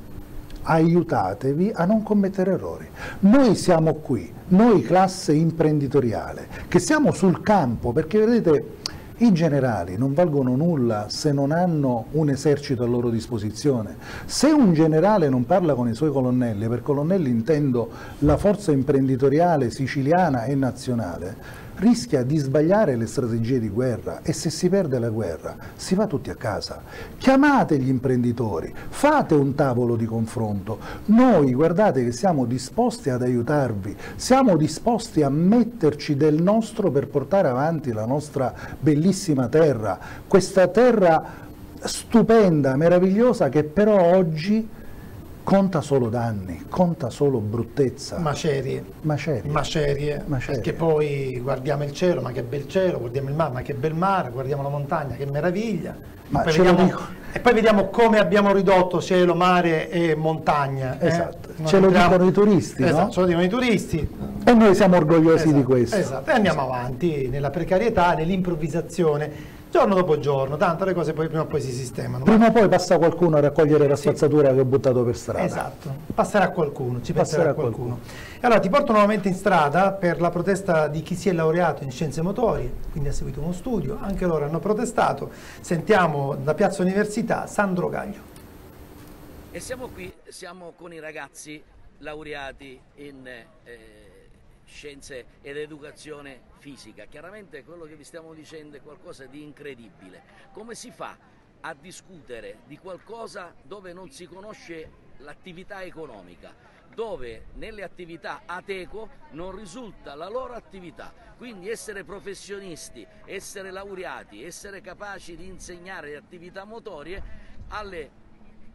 aiutatevi a non commettere errori. Noi siamo qui, noi classe imprenditoriale, che siamo sul campo, perché vedete i generali non valgono nulla se non hanno un esercito a loro disposizione. Se un generale non parla con i suoi colonnelli, per colonnelli intendo la forza imprenditoriale siciliana e nazionale, rischia di sbagliare le strategie di guerra e se si perde la guerra si va tutti a casa. Chiamate gli imprenditori, fate un tavolo di confronto. Noi guardate che siamo disposti ad aiutarvi, siamo disposti a metterci del nostro per portare avanti la nostra bellissima terra, questa terra stupenda, meravigliosa che però oggi conta solo danni, conta solo bruttezza. Macerie. Macerie. Macerie. Macerie. Perché poi guardiamo il cielo, ma che bel cielo, guardiamo il mare, ma che bel mare, guardiamo la montagna, che meraviglia. Ma poi vediamo, e poi vediamo come abbiamo ridotto cielo, mare e montagna. Eh? Esatto, eh? ce lo entriamo... dicono i turisti, esatto, no? ce lo dicono i turisti. E noi siamo orgogliosi esatto, di questo. Esatto, e andiamo avanti nella precarietà, nell'improvvisazione giorno dopo giorno, tanto le cose poi prima o poi si sistemano. Prima o poi passa qualcuno a raccogliere la spazzatura sì. che ho buttato per strada. Esatto, passerà qualcuno, ci passerà qualcuno. qualcuno. Allora ti porto nuovamente in strada per la protesta di chi si è laureato in scienze motorie, quindi ha seguito uno studio, anche loro hanno protestato. Sentiamo da Piazza Università Sandro Gaglio. E siamo qui, siamo con i ragazzi laureati in... Eh, scienze ed educazione fisica. Chiaramente quello che vi stiamo dicendo è qualcosa di incredibile. Come si fa a discutere di qualcosa dove non si conosce l'attività economica, dove nelle attività ateco non risulta la loro attività. Quindi essere professionisti, essere laureati, essere capaci di insegnare attività motorie alle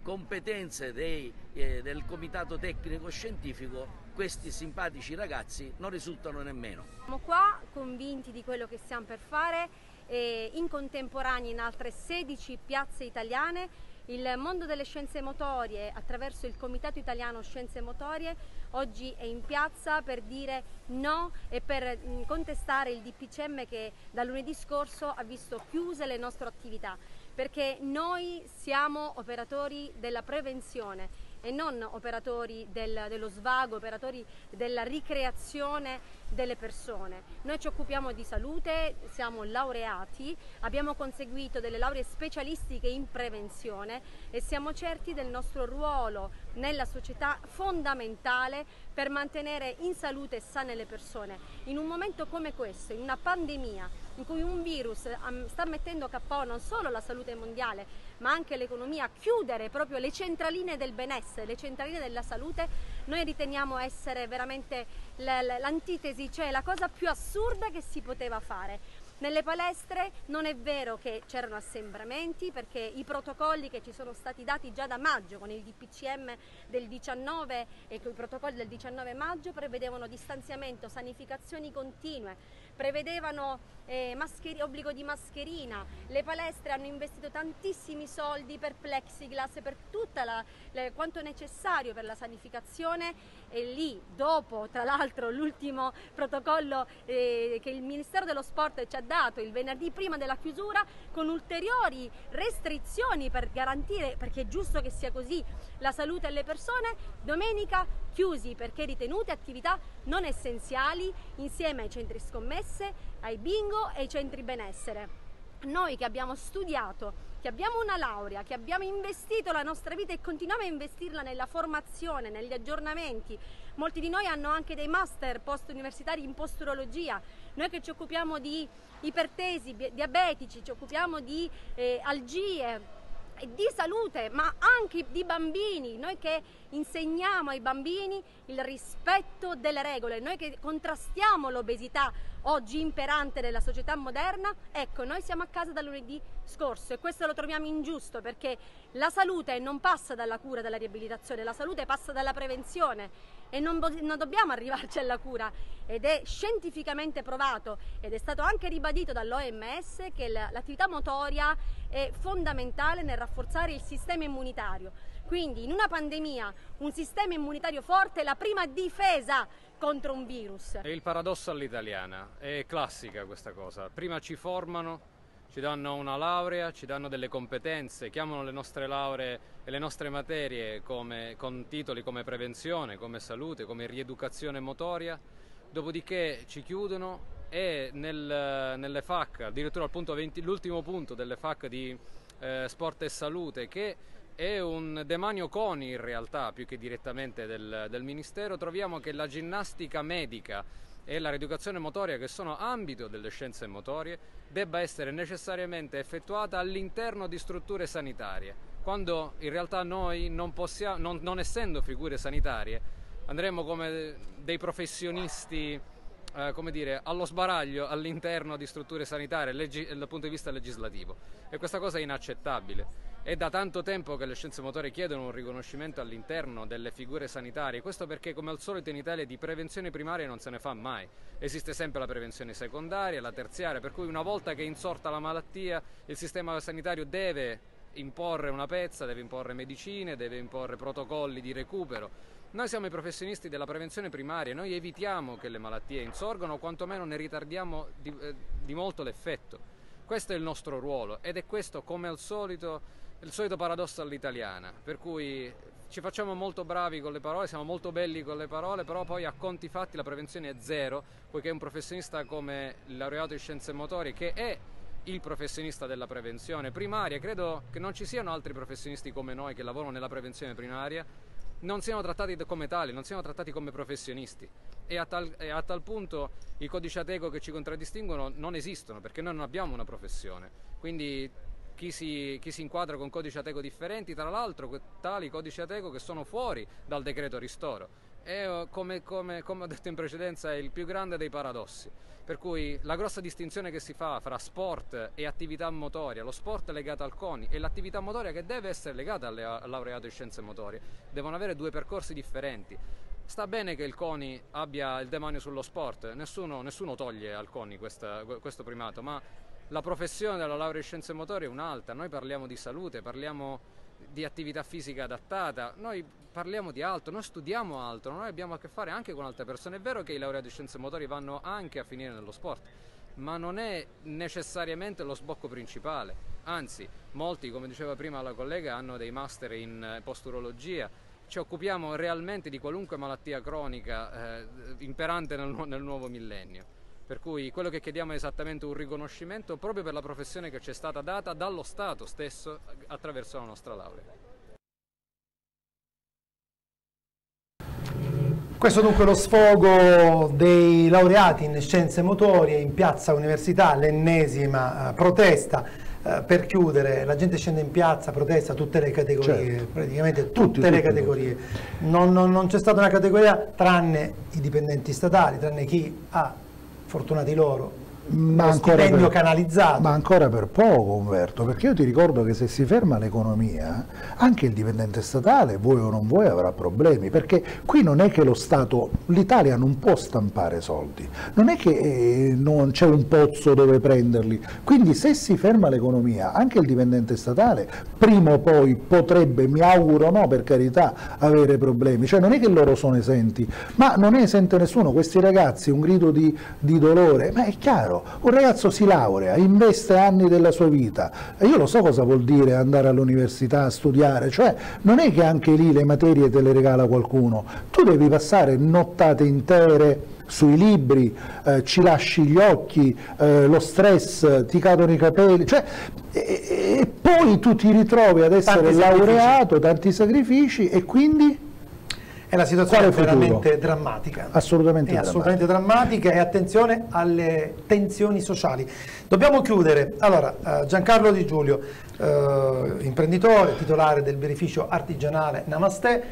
competenze dei, eh, del comitato tecnico scientifico questi simpatici ragazzi non risultano nemmeno. Siamo qua convinti di quello che stiamo per fare e in contemporanea in altre 16 piazze italiane il mondo delle scienze motorie attraverso il Comitato Italiano Scienze Motorie oggi è in piazza per dire no e per mm, contestare il DPCM che da lunedì scorso ha visto chiuse le nostre attività perché noi siamo operatori della prevenzione e non operatori del, dello svago, operatori della ricreazione delle persone. Noi ci occupiamo di salute, siamo laureati, abbiamo conseguito delle lauree specialistiche in prevenzione e siamo certi del nostro ruolo nella società fondamentale per mantenere in salute e sane le persone. In un momento come questo, in una pandemia, in cui un virus sta mettendo a KO non solo la salute mondiale ma anche l'economia, chiudere proprio le centraline del benessere, le centraline della salute, noi riteniamo essere veramente l'antitesi, cioè la cosa più assurda che si poteva fare. Nelle palestre non è vero che c'erano assembramenti perché i protocolli che ci sono stati dati già da maggio con il DPCM del 19 e con i protocolli del 19 maggio prevedevano distanziamento, sanificazioni continue, prevedevano eh, obbligo di mascherina, le palestre hanno investito tantissimi soldi per plexiglass, per tutto quanto necessario per la sanificazione e lì dopo tra l'altro l'ultimo protocollo eh, che il Ministero dello Sport ci ha dato il venerdì prima della chiusura con ulteriori restrizioni per garantire, perché è giusto che sia così, la salute alle persone, domenica chiusi perché ritenute attività non essenziali insieme ai centri scommesse, ai bingo e ai centri benessere. Noi che abbiamo studiato che abbiamo una laurea, che abbiamo investito la nostra vita e continuiamo a investirla nella formazione, negli aggiornamenti. Molti di noi hanno anche dei master post universitari in posturologia. Noi che ci occupiamo di ipertesi, diabetici, ci occupiamo di eh, algie, di salute, ma anche di bambini, noi che insegniamo ai bambini il rispetto delle regole, noi che contrastiamo l'obesità oggi imperante nella società moderna, ecco, noi siamo a casa da lunedì scorso e questo lo troviamo ingiusto perché la salute non passa dalla cura, dalla riabilitazione, la salute passa dalla prevenzione e non, non dobbiamo arrivarci alla cura ed è scientificamente provato ed è stato anche ribadito dall'OMS che l'attività motoria è fondamentale nel rafforzare il sistema immunitario. Quindi in una pandemia un sistema immunitario forte è la prima difesa contro un virus. È il paradosso all'italiana, è classica questa cosa. Prima ci formano, ci danno una laurea, ci danno delle competenze, chiamano le nostre lauree e le nostre materie come, con titoli come prevenzione, come salute, come rieducazione motoria, dopodiché ci chiudono e nel, nelle FAC, addirittura l'ultimo punto delle FAC di eh, sport e salute, che è un demanio CONI in realtà più che direttamente del, del, Ministero, troviamo che la ginnastica medica e la rieducazione motoria che sono ambito delle scienze motorie debba essere necessariamente effettuata all'interno di strutture sanitarie, quando in realtà noi non possiamo, non, non essendo figure sanitarie, andremo come dei professionisti eh, come dire, allo sbaraglio all'interno di strutture sanitarie dal punto di vista legislativo e questa cosa è inaccettabile. È da tanto tempo che le scienze motorie chiedono un riconoscimento all'interno delle figure sanitarie, questo perché come al solito in Italia di prevenzione primaria non se ne fa mai. Esiste sempre la prevenzione secondaria, la terziaria, per cui una volta che è insorta la malattia il sistema sanitario deve imporre una pezza, deve imporre medicine, deve imporre protocolli di recupero noi siamo i professionisti della prevenzione primaria, noi evitiamo che le malattie insorgano o quantomeno ne ritardiamo di, eh, di molto l'effetto. Questo è il nostro ruolo ed è questo, come al solito, il solito paradosso all'italiana, per cui ci facciamo molto bravi con le parole, siamo molto belli con le parole, però poi a conti fatti la prevenzione è zero, poiché un professionista come il laureato in scienze motorie, che è il professionista della prevenzione primaria, credo che non ci siano altri professionisti come noi che lavorano nella prevenzione primaria, non siano trattati come tali, non siano trattati come professionisti e a tal, e a tal punto i codici Ateco che ci contraddistinguono non esistono perché noi non abbiamo una professione. Quindi chi si, chi si, inquadra con codici Ateco differenti, tra l'altro tali codici Ateco che sono fuori dal decreto ristoro. E come, come, come ho detto in precedenza è il più grande dei paradossi. Per cui la grossa distinzione che si fa fra sport e attività motoria, lo sport è legato al CONI e l'attività motoria che deve essere legata al laureato in scienze motorie, devono avere due percorsi differenti. Sta bene che il CONI abbia il demanio sullo sport, nessuno, nessuno toglie al CONI questa, questo primato, ma la professione della laurea in scienze motorie è un'altra, noi parliamo di salute, parliamo di attività fisica adattata, noi parliamo di altro, noi studiamo altro, noi abbiamo a che fare anche con altre persone. È vero che i laureati in scienze motori vanno anche a finire nello sport, ma non è necessariamente lo sbocco principale. Anzi, molti, come diceva prima la collega, hanno dei master in eh, posturologia. Ci occupiamo realmente di qualunque malattia cronica eh, imperante nel, nel nuovo millennio. Per cui quello che chiediamo è esattamente un riconoscimento proprio per la professione che ci è stata data dallo Stato stesso attraverso la nostra laurea. Questo dunque lo sfogo dei laureati in scienze motorie in piazza università, l'ennesima eh, protesta eh, per chiudere, la gente scende in piazza, protesta tutte le categorie, certo. praticamente tutte tutti, le tutti, categorie. Tutti. Non, non, non c'è stata una categoria tranne i dipendenti statali, tranne chi ha fortunati loro, ma ancora, per, canalizzato. ma ancora per poco Umberto, perché io ti ricordo che se si ferma l'economia, anche il dipendente statale, vuoi o non vuoi, avrà problemi, perché qui non è che lo Stato, l'Italia non può stampare soldi, non è che eh, non c'è un pozzo dove prenderli, quindi se si ferma l'economia, anche il dipendente statale prima o poi potrebbe, mi auguro no per carità, avere problemi, cioè non è che loro sono esenti, ma non è esente nessuno, questi ragazzi un grido di, di dolore, ma è chiaro, chiaro, un ragazzo si laurea, investe anni della sua vita. E io lo so cosa vuol dire andare all'università a studiare, cioè non è che anche lì le materie te le regala qualcuno, tu devi passare nottate intere sui libri, eh, ci lasci gli occhi, eh, lo stress, ti cadono i capelli, cioè, e, e, poi tu ti ritrovi ad essere tanti laureato, sacrifici. tanti sacrifici e quindi... È la situazione veramente drammatica. Assolutamente, drammatica. assolutamente drammatica e attenzione alle tensioni sociali. Dobbiamo chiudere. Allora, eh, Giancarlo Di Giulio, eh, imprenditore, titolare del beneficio artigianale Namaste,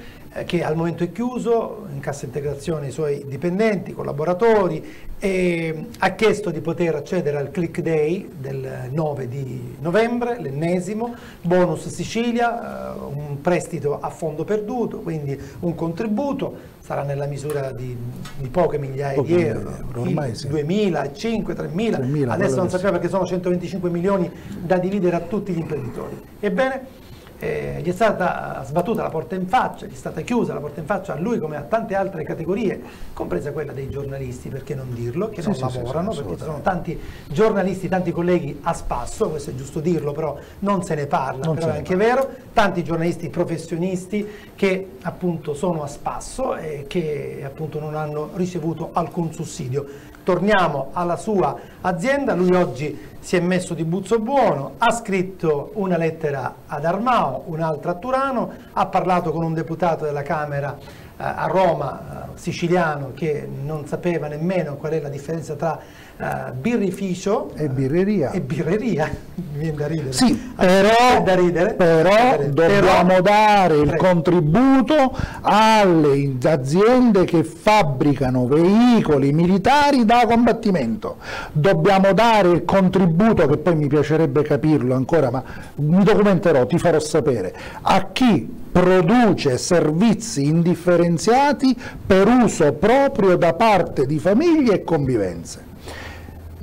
che al momento è chiuso, in cassa integrazione i suoi dipendenti, collaboratori e ha chiesto di poter accedere al click day del 9 di novembre, l'ennesimo, bonus Sicilia, eh, un prestito a fondo perduto, quindi un contributo, sarà nella misura di, di poche migliaia Pochi di euro, ormai sì. 2.000, 5, 3.000, adesso non sappiamo perché sono 125 milioni da dividere a tutti gli imprenditori. Ebbene, eh, gli è stata sbattuta la porta in faccia, gli è stata chiusa la porta in faccia a lui come a tante altre categorie, compresa quella dei giornalisti, perché non dirlo, che sì, non sì, lavorano, sì, perché ci sono tanti giornalisti, tanti colleghi a spasso, questo è giusto dirlo, però non se ne parla, non però è anche parla. vero, tanti giornalisti professionisti che appunto sono a spasso e che appunto non hanno ricevuto alcun sussidio torniamo alla sua azienda, lui oggi si è messo di buzzo buono, ha scritto una lettera ad Armao, un'altra a Turano, ha parlato con un deputato della Camera eh, a Roma, eh, siciliano, che non sapeva nemmeno qual è la differenza tra uh, birrificio e birreria. E birreria, mi viene da ridere. Sì, però, da ridere, però da ridere. dobbiamo però, dare il prego. contributo alle aziende che fabbricano veicoli militari da combattimento. Dobbiamo dare il contributo, che poi mi piacerebbe capirlo ancora, ma mi documenterò, ti farò sapere, a chi produce servizi indifferenziati per uso proprio da parte di famiglie e convivenze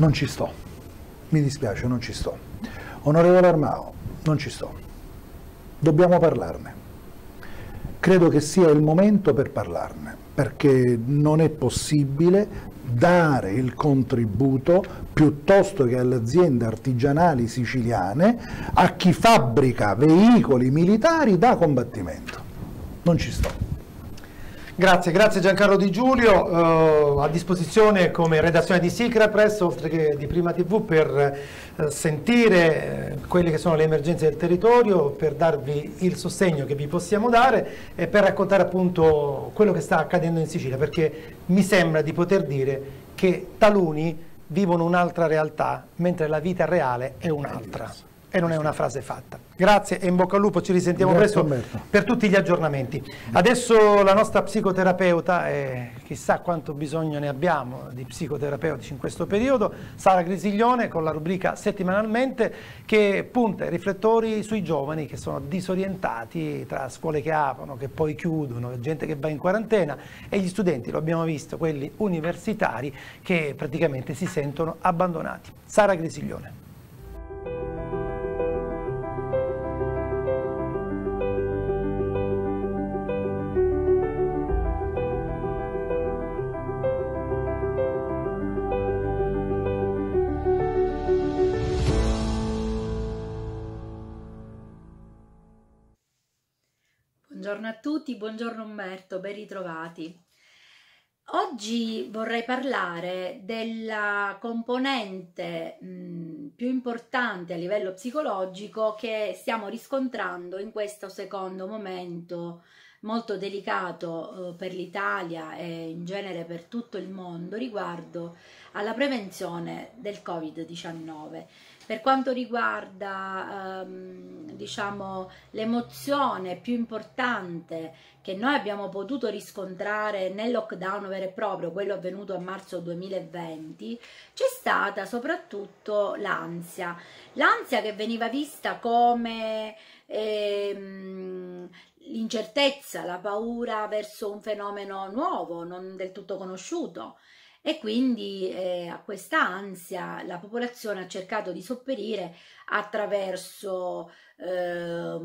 non ci sto, mi dispiace, non ci sto. Onorevole Armao, non ci sto. Dobbiamo parlarne. Credo che sia il momento per parlarne, perché non è possibile dare il contributo piuttosto che alle aziende artigianali siciliane a chi fabbrica veicoli militari da combattimento. Non ci sto. Grazie, grazie Giancarlo Di Giulio, uh, a disposizione come redazione di Secret Press, oltre che di Prima TV, per uh, sentire uh, quelle che sono le emergenze del territorio, per darvi il sostegno che vi possiamo dare e per raccontare appunto quello che sta accadendo in Sicilia, perché mi sembra di poter dire che taluni vivono un'altra realtà, mentre la vita reale è un'altra e non è una frase fatta. Grazie e in bocca al lupo, ci risentiamo Grazie presto per tutti gli aggiornamenti. Adesso la nostra psicoterapeuta, e chissà quanto bisogno ne abbiamo di psicoterapeutici in questo periodo, Sara Grisiglione con la rubrica settimanalmente che punta i riflettori sui giovani che sono disorientati tra scuole che aprono, che poi chiudono, gente che va in quarantena e gli studenti, lo abbiamo visto, quelli universitari che praticamente si sentono abbandonati. Sara Grisiglione. Tutti, buongiorno Umberto, ben ritrovati. Oggi vorrei parlare della componente mh, più importante a livello psicologico che stiamo riscontrando in questo secondo momento molto delicato eh, per l'Italia e in genere per tutto il mondo riguardo alla prevenzione del Covid-19 per quanto riguarda ehm, diciamo, l'emozione più importante che noi abbiamo potuto riscontrare nel lockdown vero e proprio, quello avvenuto a marzo 2020, c'è stata soprattutto l'ansia. L'ansia che veniva vista come ehm, l'incertezza, la paura verso un fenomeno nuovo, non del tutto conosciuto e quindi eh, a questa ansia la popolazione ha cercato di sopperire attraverso eh,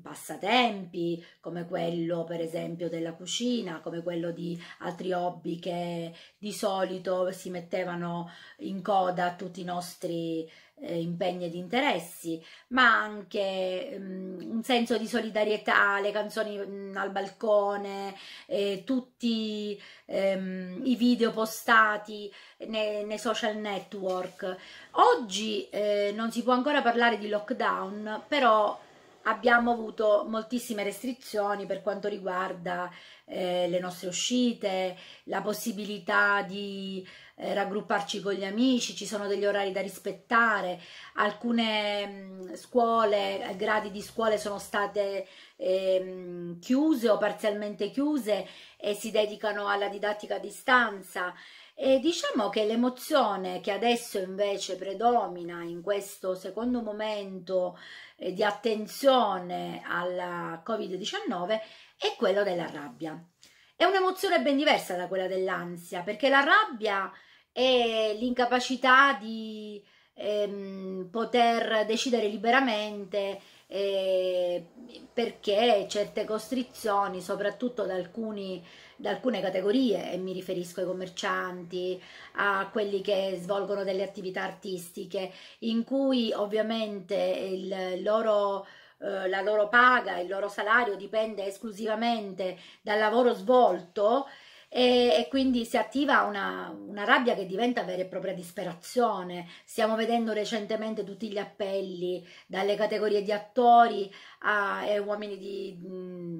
passatempi come quello per esempio della cucina, come quello di altri hobby che di solito si mettevano in coda a tutti i nostri eh, impegni ed interessi, ma anche um, un senso di solidarietà, le canzoni um, al balcone, eh, tutti um, i video postati nei, nei social network. Oggi eh, non si può ancora parlare di lockdown, però abbiamo avuto moltissime restrizioni per quanto riguarda eh, le nostre uscite, la possibilità di eh, raggrupparci con gli amici, ci sono degli orari da rispettare, alcune scuole, gradi di scuole sono state eh, chiuse o parzialmente chiuse e si dedicano alla didattica a distanza. E diciamo che l'emozione che adesso invece predomina in questo secondo momento eh, di attenzione alla Covid-19 è quello della rabbia. È un'emozione ben diversa da quella dell'ansia, perché la rabbia è l'incapacità di ehm, poter decidere liberamente eh, perché certe costrizioni, soprattutto da, alcuni, da alcune categorie, e mi riferisco ai commercianti, a quelli che svolgono delle attività artistiche, in cui ovviamente il loro eh, la loro paga, il loro salario dipende esclusivamente dal lavoro svolto e, e quindi si attiva una, una, rabbia che diventa vera e propria disperazione. Stiamo vedendo recentemente tutti gli appelli dalle categorie di attori a eh, uomini di,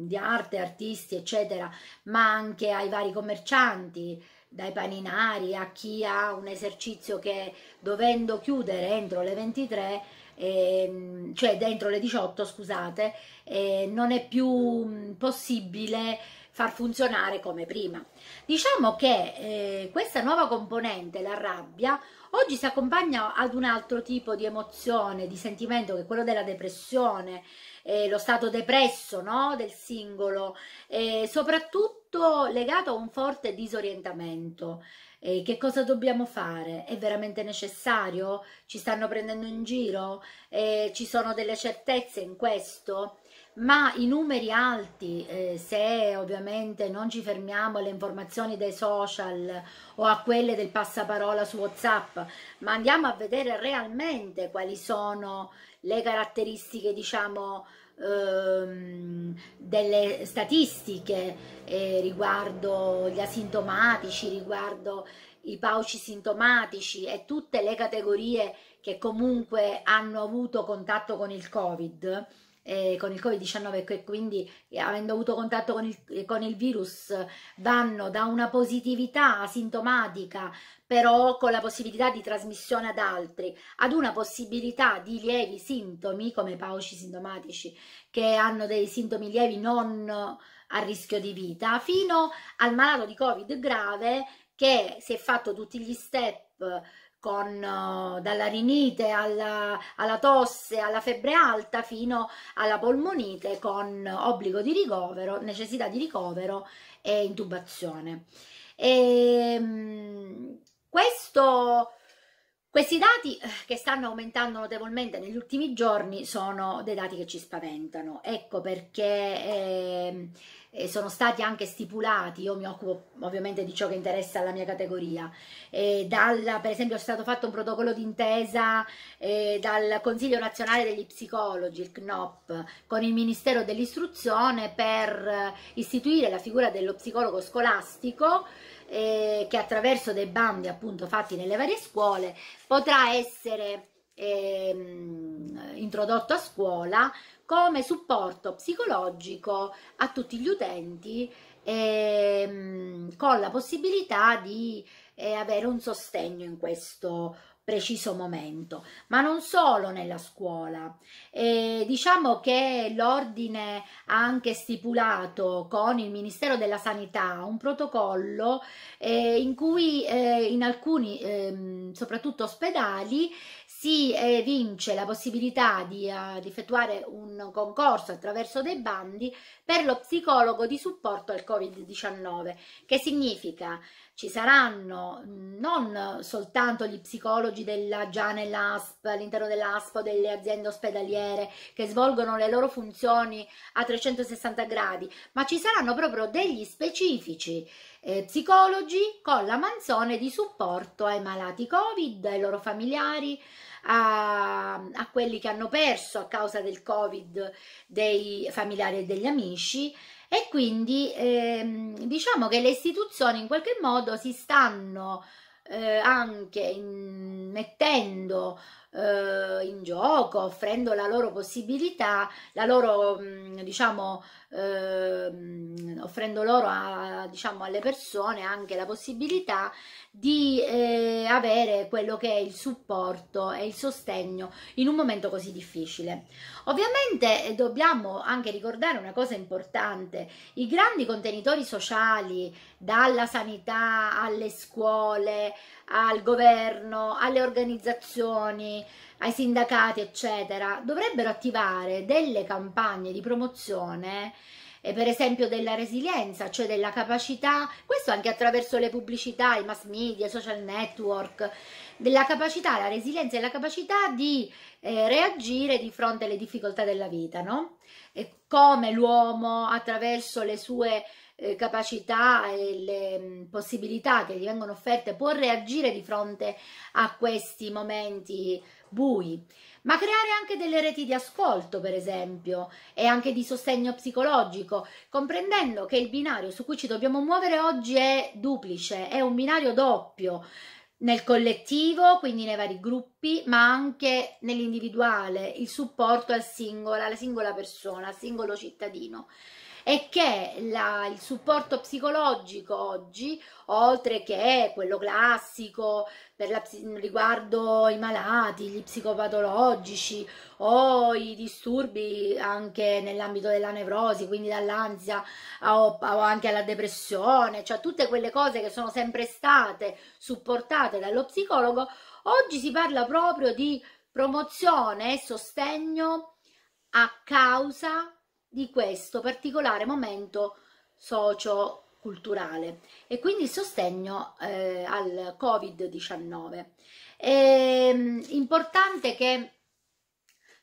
di arte, artisti, eccetera, ma anche ai vari commercianti dai paninari a chi ha un esercizio che dovendo chiudere entro le 23 eh, cioè dentro le 18 scusate, eh, non è più possibile far funzionare come prima. Diciamo che eh, questa nuova componente, la rabbia, oggi si accompagna ad un altro tipo di emozione, di sentimento che è quello della depressione, eh, lo stato depresso no? del singolo, eh, soprattutto legato a un forte disorientamento. Eh, che cosa dobbiamo fare? È veramente necessario? Ci stanno prendendo in giro? Eh, ci sono delle certezze in questo? Ma i numeri alti, eh, se ovviamente non ci fermiamo alle informazioni dei social o a quelle del passaparola su WhatsApp, ma andiamo a vedere realmente quali sono le caratteristiche, diciamo, ehm, delle statistiche eh, riguardo gli asintomatici, riguardo i pauci sintomatici e tutte le categorie che comunque hanno avuto contatto con il Covid, eh, con il Covid-19 e quindi eh, avendo avuto contatto con il, eh, con il virus vanno da una positività asintomatica però con la possibilità di trasmissione ad altri, ad una possibilità di lievi sintomi come pauci sintomatici che hanno dei sintomi lievi non a rischio di vita, fino al malato di Covid grave che si è fatto tutti gli step con, uh, dalla rinite alla, alla, tosse, alla febbre alta fino alla polmonite con obbligo di ricovero, necessità di ricovero e intubazione. E, um, questo, questi dati eh, che stanno aumentando notevolmente negli ultimi giorni sono dei dati che ci spaventano. Ecco perché... Eh, eh, sono stati anche stipulati, io mi occupo ovviamente di ciò che interessa alla mia categoria, eh, dal, per esempio è stato fatto un protocollo d'intesa eh, dal Consiglio Nazionale degli Psicologi, il CNOP, con il Ministero dell'Istruzione per istituire la figura dello psicologo scolastico che attraverso dei bandi appunto fatti nelle varie scuole potrà essere ehm, introdotto a scuola come supporto psicologico a tutti gli utenti ehm, con la possibilità di eh, avere un sostegno in questo preciso momento, ma non solo nella scuola. Eh, diciamo che l'ordine ha anche stipulato con il Ministero della Sanità un protocollo eh, in cui eh, in alcuni, ehm, soprattutto ospedali, si vince la possibilità di, uh, di, effettuare un concorso attraverso dei bandi per lo psicologo di supporto al Covid-19, che significa ci saranno non soltanto gli psicologi della, nell'ASP, all'interno dell'ASP o delle aziende ospedaliere che svolgono le loro funzioni a 360 gradi, ma ci saranno proprio degli specifici eh, psicologi con la mansione di supporto ai malati Covid, ai loro familiari, a, a, quelli che hanno perso a causa del Covid dei familiari e degli amici. E quindi ehm, diciamo che le istituzioni in qualche modo si stanno eh, anche in, mettendo eh, in gioco, offrendo la loro possibilità, la loro, mm, diciamo, eh, offrendo loro a, diciamo, alle persone anche la possibilità di eh, avere quello che è il supporto e il sostegno in un momento così difficile. Ovviamente eh, dobbiamo anche ricordare una cosa importante, i grandi contenitori sociali, dalla sanità alle scuole, al governo, alle organizzazioni, ai sindacati, eccetera, dovrebbero attivare delle campagne di promozione eh, per esempio della resilienza, cioè della capacità, questo anche attraverso le pubblicità, i mass media, i social network, della capacità, la resilienza e la capacità di eh, reagire di fronte alle difficoltà della vita, no? E come l'uomo attraverso le sue eh, capacità e le mm, possibilità che gli vengono offerte può reagire di fronte a questi momenti bui. Ma creare anche delle reti di ascolto, per esempio, e anche di sostegno psicologico, comprendendo che il binario su cui ci dobbiamo muovere oggi è duplice, è un binario doppio nel collettivo, quindi nei vari gruppi, ma anche nell'individuale, il supporto al singolo, alla singola persona, al singolo cittadino e che la, il supporto psicologico oggi, oltre che quello classico la, riguardo i malati, gli psicopatologici o i disturbi anche nell'ambito della nevrosi, quindi dall'ansia o, o anche alla depressione, cioè tutte quelle cose che sono sempre state supportate dallo psicologo, oggi si parla proprio di promozione e sostegno a causa di questo particolare momento socio-culturale e quindi il sostegno eh, al Covid-19. È mm, importante che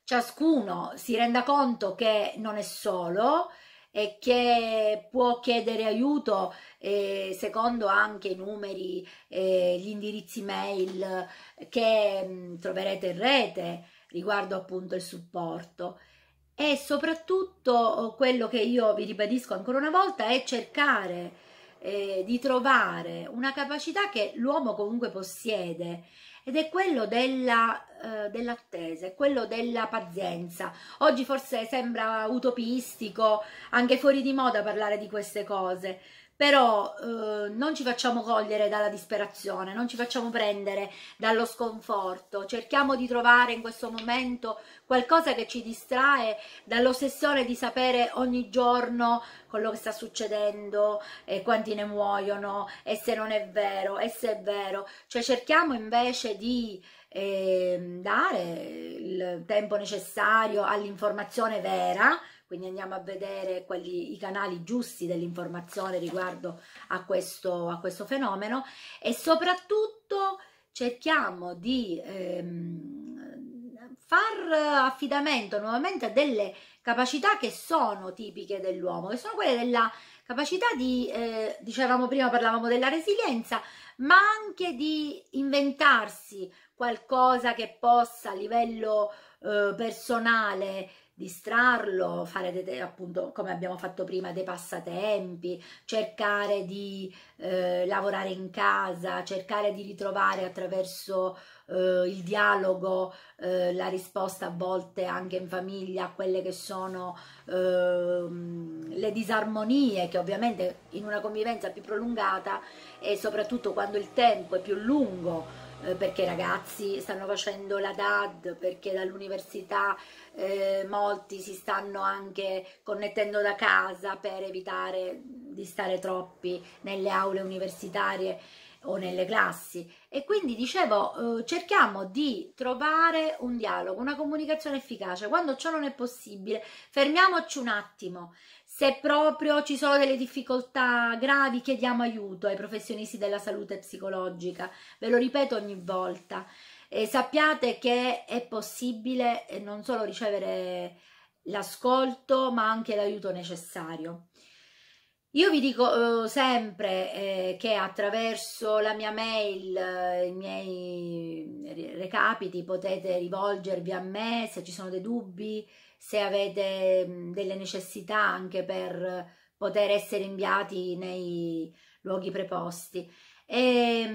ciascuno si renda conto che non è solo e che può chiedere aiuto eh, secondo anche i numeri, eh, gli indirizzi mail che mh, mm, troverete in rete riguardo appunto il supporto e soprattutto oh, quello che io vi ribadisco ancora una volta è cercare eh, di trovare una capacità che l'uomo comunque possiede ed è quello della, eh, dell'attesa, è quello della pazienza. Oggi forse sembra utopistico, anche fuori di moda parlare di queste cose, però eh, non ci facciamo cogliere dalla disperazione, non ci facciamo prendere dallo sconforto, cerchiamo di trovare in questo momento qualcosa che ci distrae dall'ossessione di sapere ogni giorno quello che sta succedendo e quanti ne muoiono e se non è vero e se è vero, cioè cerchiamo invece di eh, dare il tempo necessario all'informazione vera, quindi andiamo a vedere quelli, i canali giusti dell'informazione riguardo a questo, a questo, fenomeno e soprattutto cerchiamo di ehm, far affidamento nuovamente a delle capacità che sono tipiche dell'uomo, che sono quelle della capacità di, eh, dicevamo prima, parlavamo della resilienza, ma anche di inventarsi qualcosa che possa a livello eh, personale distrarlo, fare dei, appunto come abbiamo fatto prima dei passatempi, cercare di eh, lavorare in casa, cercare di ritrovare attraverso eh, il dialogo eh, la risposta a volte anche in famiglia a quelle che sono ehm, le disarmonie che ovviamente in una convivenza più prolungata e soprattutto quando il tempo è più lungo eh, perché i ragazzi stanno facendo la DAD, perché dall'università eh, molti si stanno anche connettendo da casa per evitare di stare troppi nelle aule universitarie o nelle classi e quindi dicevo eh, cerchiamo di trovare un dialogo, una comunicazione efficace. Quando ciò non è possibile, fermiamoci un attimo. Se proprio ci sono delle difficoltà gravi, chiediamo aiuto ai professionisti della salute psicologica. Ve lo ripeto ogni volta. E sappiate che è possibile eh, non solo ricevere l'ascolto, ma anche l'aiuto necessario. Io vi dico eh, sempre eh, che attraverso la mia mail, i miei recapiti, potete rivolgervi a me se ci sono dei dubbi, se avete delle necessità anche per poter essere inviati nei luoghi preposti. E,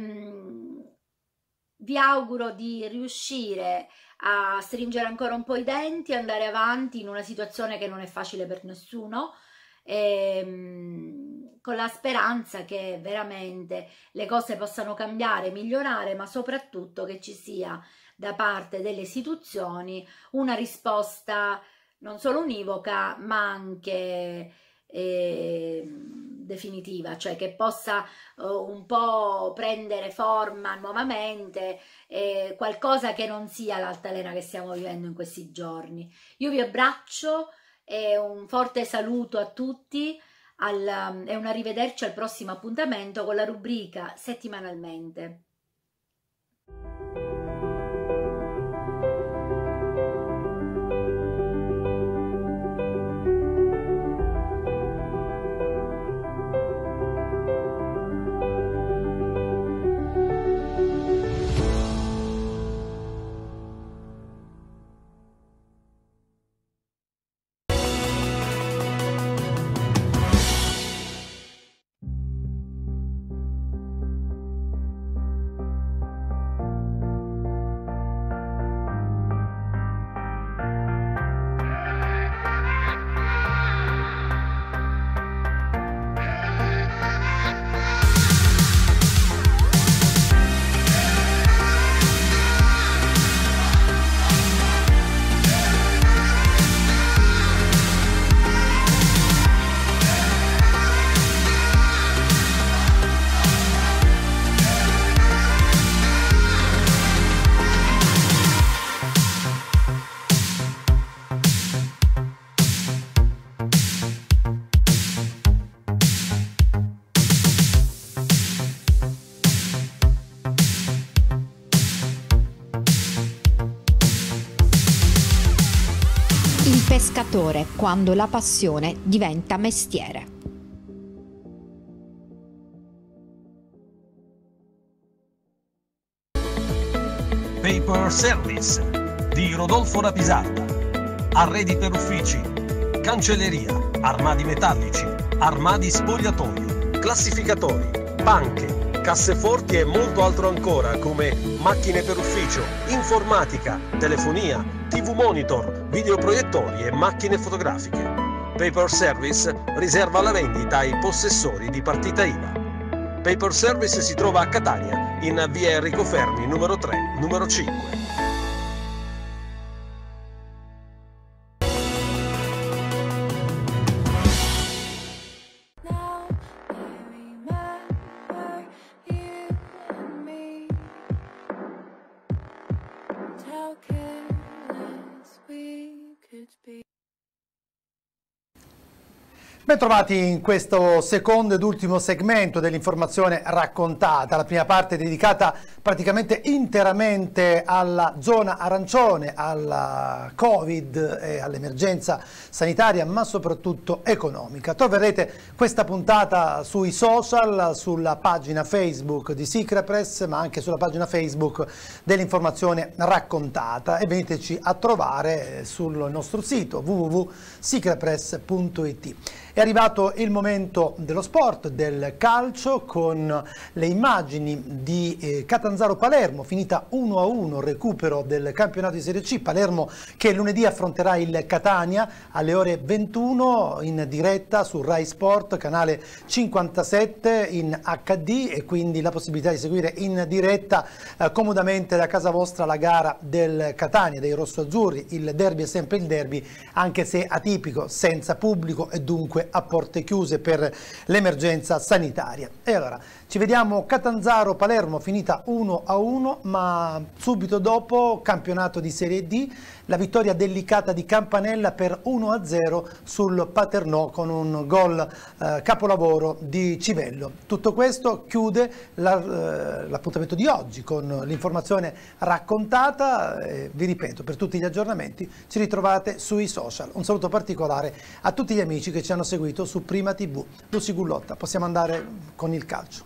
vi auguro di riuscire a stringere ancora un po' i denti, andare avanti in una situazione che non è facile per nessuno ehm, con la speranza che veramente le cose possano cambiare, migliorare, ma soprattutto che ci sia da parte delle istituzioni una risposta non solo univoca, ma anche eh, definitiva, cioè che possa uh, un po' prendere forma nuovamente, eh, qualcosa che non sia l'altalena che stiamo vivendo in questi giorni. Io vi abbraccio e un forte saluto a tutti al, e un arrivederci al prossimo appuntamento con la rubrica settimanalmente. Pescatore quando la passione diventa mestiere. Paper Service di Rodolfo Rapisarda. Arredi per uffici, cancelleria, armadi metallici, armadi spogliatoio, classificatori, banche, casseforti e molto altro ancora come macchine per ufficio, informatica, telefonia, TV monitor, videoproiettori e macchine fotografiche. Paper Service riserva la vendita ai possessori di partita IVA. Paper Service si trova a Catania, in via Enrico Fermi, numero 3, numero 5. Bentrovati in questo secondo ed ultimo segmento dell'informazione raccontata, la prima parte dedicata praticamente interamente alla zona arancione, alla Covid e all'emergenza sanitaria ma soprattutto economica. Troverete questa puntata sui social, sulla pagina Facebook di Sicrapress ma anche sulla pagina Facebook dell'informazione raccontata e veniteci a trovare sul nostro sito www.sicrapress.it. È arrivato il momento dello sport, del calcio, con le immagini di eh, Catanzaro-Palermo, finita 1-1, recupero del campionato di Serie C. Palermo che lunedì affronterà il Catania alle ore 21 in diretta su Rai Sport, canale 57 in HD e quindi la possibilità di seguire in diretta eh, comodamente da casa vostra la gara del Catania, dei rossoazzurri. Il derby è sempre il derby, anche se atipico, senza pubblico e dunque a porte chiuse per l'emergenza sanitaria. E allora ci vediamo Catanzaro-Palermo finita 1-1 ma subito dopo campionato di Serie D la vittoria delicata di Campanella per 1-0 sul Paternò con un gol eh, capolavoro di Civello. Tutto questo chiude l'appuntamento la, eh, di oggi con l'informazione raccontata, eh, vi ripeto per tutti gli aggiornamenti ci ritrovate sui social. Un saluto particolare a tutti gli amici che ci hanno seguito su Prima TV. Lucy Gullotta, possiamo andare con il calcio.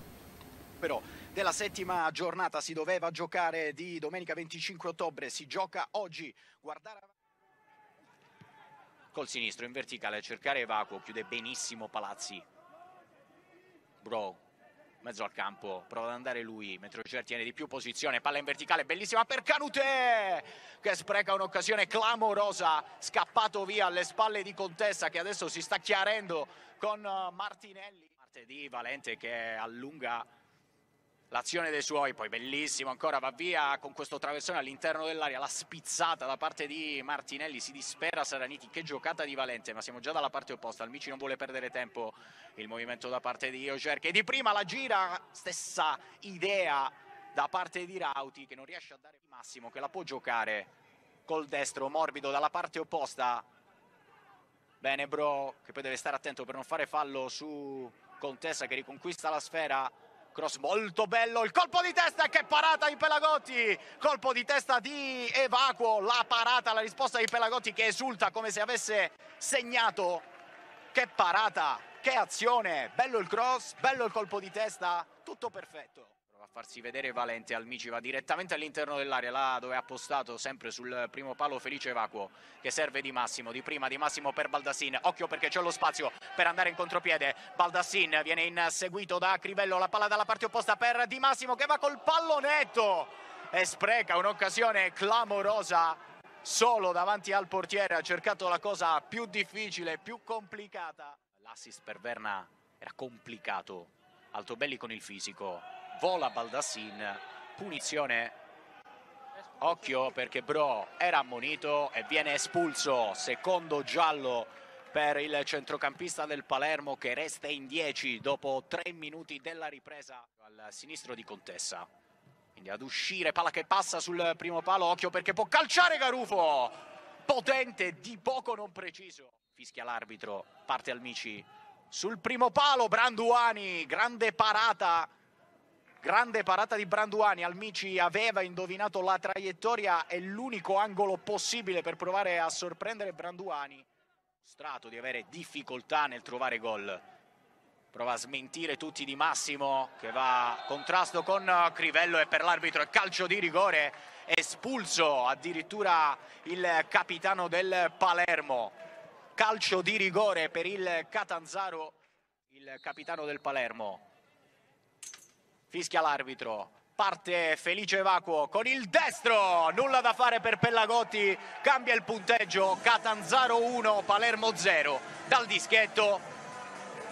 Però della settima giornata si doveva giocare di domenica 25 ottobre, si gioca oggi. Guardare col sinistro in verticale a cercare Evacuo, chiude benissimo Palazzi. Bro, mezzo al campo, prova ad andare lui, mentre Ogier tiene di più posizione, palla in verticale, bellissima per Canute, che spreca un'occasione clamorosa, scappato via alle spalle di Contessa, che adesso si sta chiarendo con Martinelli. Martedì Valente che allunga l'azione dei suoi, poi bellissimo ancora, va via con questo traversone all'interno dell'aria, la spizzata da parte di Martinelli, si dispera Saraniti, che giocata di Valente, ma siamo già dalla parte opposta, Almici non vuole perdere tempo, il movimento da parte di Oger che di prima la gira, stessa idea da parte di Rauti che non riesce a dare il massimo, che la può giocare col destro morbido dalla parte opposta, bene Bro che poi deve stare attento per non fare fallo su Contessa che riconquista la sfera, cross molto bello, il colpo di testa, che parata di Pelagotti, colpo di testa di Evacuo, la parata, la risposta di Pelagotti che esulta come se avesse segnato, che parata, che azione, bello il cross, bello il colpo di testa, tutto perfetto farsi vedere Valente, Almici va direttamente all'interno dell'area, là dove ha postato sempre sul primo palo Felice Evacuo che serve di Massimo, di prima di Massimo per Baldassin, occhio perché c'è lo spazio per andare in contropiede, Baldassin viene inseguito da Crivello, la palla dalla parte opposta per Di Massimo che va col pallonetto e spreca un'occasione clamorosa solo davanti al portiere, ha cercato la cosa più difficile, più complicata. L'assist per Verna era complicato, Altobelli con il fisico, vola Baldassin, punizione, occhio perché Bro era ammonito e viene espulso, secondo giallo per il centrocampista del Palermo che resta in 10 dopo 3 minuti della ripresa. Al sinistro di Contessa. Quindi ad uscire, palla che passa sul primo palo, occhio perché può calciare Garufo, potente, di poco non preciso. Fischia l'arbitro, parte Almici. Sul primo palo, Branduani, grande parata Grande parata di Branduani, Almici aveva indovinato la traiettoria e l'unico angolo possibile per provare a sorprendere Branduani. Strato di avere difficoltà nel trovare gol. Prova a smentire tutti di Massimo che va a contrasto con Crivello e per l'arbitro è calcio di rigore espulso addirittura il capitano del Palermo. Calcio di rigore per il Catanzaro, il capitano del Palermo fischia l'arbitro. Parte Felice Evacuo con il destro, nulla da fare per Pellagotti, cambia il punteggio, Catanzaro 1, Palermo 0, dal dischetto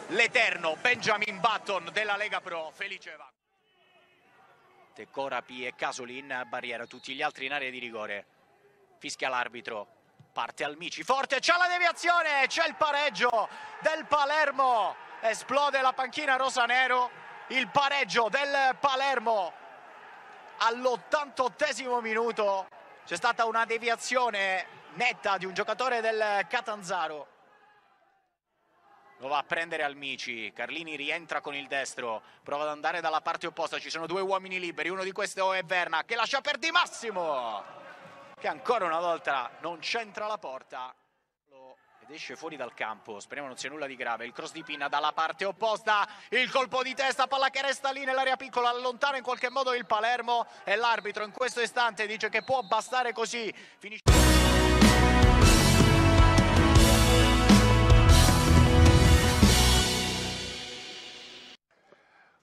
l'eterno Benjamin Button della Lega Pro, Felice Evacuo. Tecorapi e Casoli in barriera, tutti gli altri in area di rigore, fischia l'arbitro, parte Almici, forte, c'è la deviazione, c'è il pareggio del Palermo, esplode la panchina rosa-nero, il pareggio del Palermo all'88 minuto. C'è stata una deviazione netta di un giocatore del Catanzaro. Lo va a prendere Almici. Carlini rientra con il destro. Prova ad andare dalla parte opposta. Ci sono due uomini liberi. Uno di questi è Verna che lascia per Di Massimo che ancora una volta non c'entra la porta ed esce fuori dal campo, speriamo non sia nulla di grave, il cross di Pinna dalla parte opposta, il colpo di testa, palla che resta lì nell'area piccola, allontana in qualche modo il Palermo. E l'arbitro in questo istante dice che può bastare così. Finisce...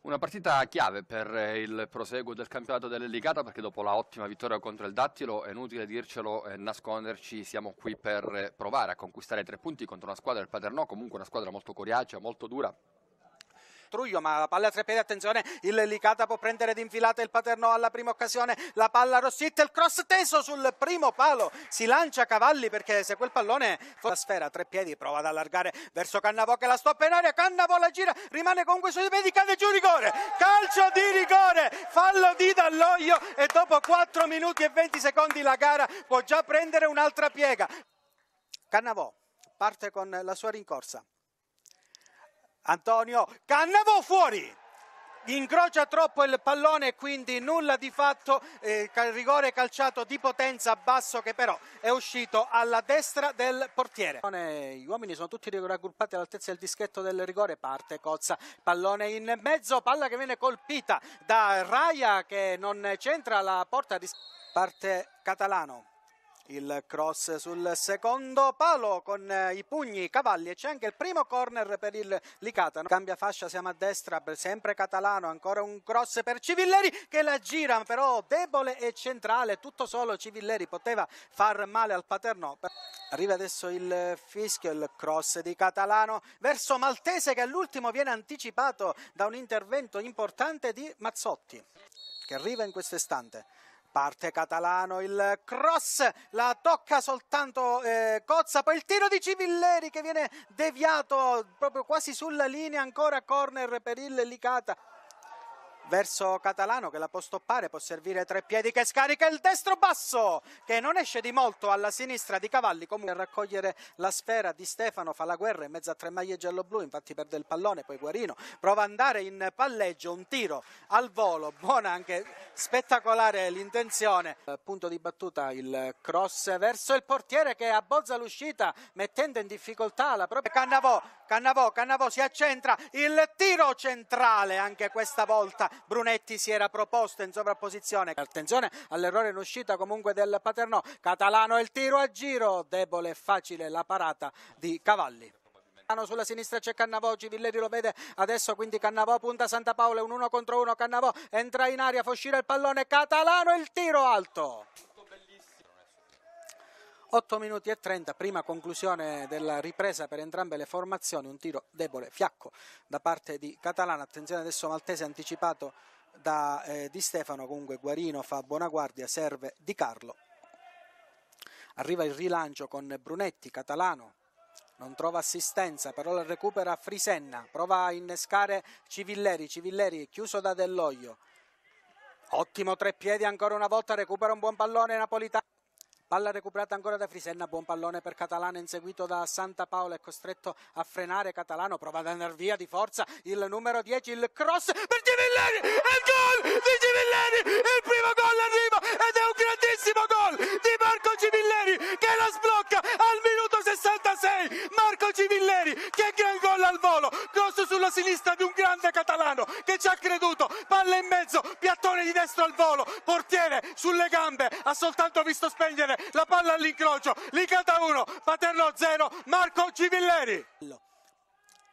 Una partita chiave per eh, il proseguo del campionato dell'Eligata perché dopo la ottima vittoria contro il Dattilo, è inutile dircelo e nasconderci, siamo qui per eh, provare a conquistare tre punti contro una squadra del Paternò, comunque una squadra molto coriacea, molto dura Truglio, ma la palla a tre piedi, attenzione, il Licata può prendere d'infilata il Paternò alla prima occasione, la palla Rossitti, il cross teso sul primo palo, si lancia Cavalli perché se quel pallone la sfera a tre piedi prova ad allargare verso Cannavò che la stoppa in aria, Cannavò la gira, rimane comunque sui piedi, cade giù rigore, calcio di rigore, fallo di Dall'Oglio e dopo 4 minuti e 20 secondi la gara può già prendere un'altra piega. Cannavò parte con la sua rincorsa. Antonio Cannavò fuori! incrocia troppo il pallone quindi nulla di fatto, eh, rigore calciato di potenza basso che però è uscito alla destra del portiere. Gli uomini sono tutti raggruppati all'altezza del dischetto del rigore, parte Cozza, pallone in mezzo, palla che viene colpita da Raia che non c'entra la porta parte Catalano il cross sul secondo palo con eh, i pugni Cavalli e c'è anche il primo corner per il Licata. Cambia fascia, siamo a destra, sempre Catalano, ancora un cross per Civilleri che la gira però debole e centrale, tutto solo Civilleri poteva far male al Paternò. Arriva adesso il fischio, il cross di Catalano verso Maltese che all'ultimo viene anticipato da un intervento importante di Mazzotti che arriva in questo istante. Parte Catalano, il cross, la tocca soltanto eh, Cozza, poi il tiro di Civilleri che viene deviato proprio quasi sulla linea, ancora corner per il Licata verso Catalano che la può stoppare, può servire tre piedi che scarica il destro basso che non esce di molto alla sinistra di Cavalli, comunque a raccogliere la sfera di Stefano fa la guerra in mezzo a tre maglie giallo-blu, infatti perde il pallone, poi Guarino prova ad andare in palleggio, un tiro al volo, buona anche spettacolare l'intenzione, punto di battuta il cross verso il portiere che abbozza l'uscita mettendo in difficoltà la propria Cannavò, Cannavò, Cannavò si accentra, il tiro centrale anche questa volta Brunetti si era proposto in sovrapposizione. Attenzione all'errore in uscita comunque del Paternò. Catalano il tiro a giro, debole e facile la parata di Cavalli. Sulla sinistra c'è Cannavò, Civilleri lo vede adesso, quindi Cannavò punta Santa Paola, un uno contro uno, Cannavò entra in aria, fa uscire il pallone, Catalano il tiro alto. 8 minuti e 30, prima conclusione della ripresa per entrambe le formazioni, un tiro debole, fiacco da parte di Catalano, attenzione adesso Maltese anticipato da eh, Di Stefano, comunque Guarino fa buona guardia, serve Di Carlo. Arriva il rilancio con Brunetti, Catalano, non trova assistenza, però la recupera Frisenna, prova a innescare Civilleri, Civilleri chiuso da Dell'Oglio. Ottimo tre piedi ancora una volta, recupera un buon pallone Napolitano. Palla recuperata ancora da Frisenna, buon pallone per Catalano inseguito da Santa Paola, è costretto a frenare Catalano, prova ad andare via di forza il numero 10, il cross per Civilleri, il gol! Di Civilleri, il primo gol arriva ed è un grandissimo gol di Marco Civilleri che la sblocca al minuto 66, Marco Civilleri che gran gol al volo, cross sulla sinistra di un grande catalano che ci ha creduto, palla in mezzo, piattone di destro al volo, sulle gambe, ha soltanto visto spegnere la palla all'incrocio, Licata 1, Paterno 0, Marco Civilleri.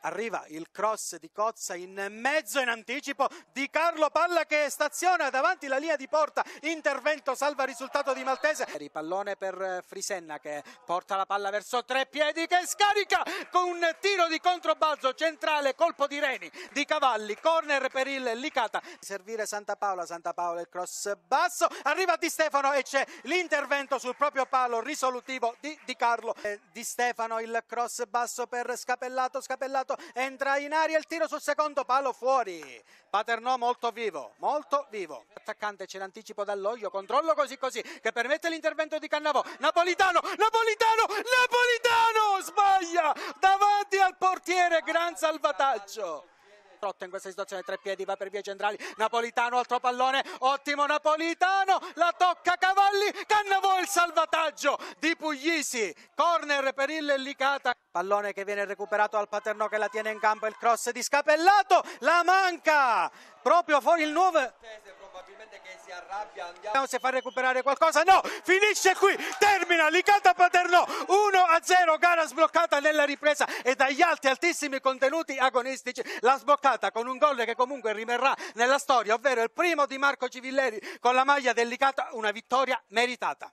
Arriva il cross di Cozza in mezzo in anticipo di Carlo Palla che staziona davanti la linea di porta. Intervento salva risultato di Maltese. Pallone per Frisenna che porta la palla verso tre piedi che scarica con un tiro di controbalzo centrale, colpo di Reni di Cavalli, corner per il Licata. Servire Santa Paola, Santa Paola il cross basso, arriva Di Stefano e c'è l'intervento sul proprio palo risolutivo di Di Carlo. Eh, di Stefano il cross basso per Scapellato, Scapellato entra in aria il tiro sul secondo palo fuori. Paternò molto vivo, molto vivo. Attaccante c'è l'anticipo dall'Oglio, controllo così così che permette l'intervento di Cannavò. Napolitano, Napolitano, Napolitano sbaglia davanti al portiere, gran salvataggio. Trotta in questa situazione, tre piedi, va per via centrali, Napolitano, altro pallone, ottimo Napolitano, la tocca Cavalli, Cannavò il salvataggio di Puglisi, corner per il Licata, pallone che viene recuperato dal Paternò che la tiene in campo, il cross di Scapellato, la manca, proprio fuori il nuovo probabilmente che si arrabbia andiamo. Se fa recuperare qualcosa no finisce qui termina Licata Paternò 1 a 0 gara sbloccata nella ripresa e dagli alti altissimi contenuti agonistici la sbloccata con un gol che comunque rimarrà nella storia ovvero il primo di Marco Civilleri con la maglia del Licata una vittoria meritata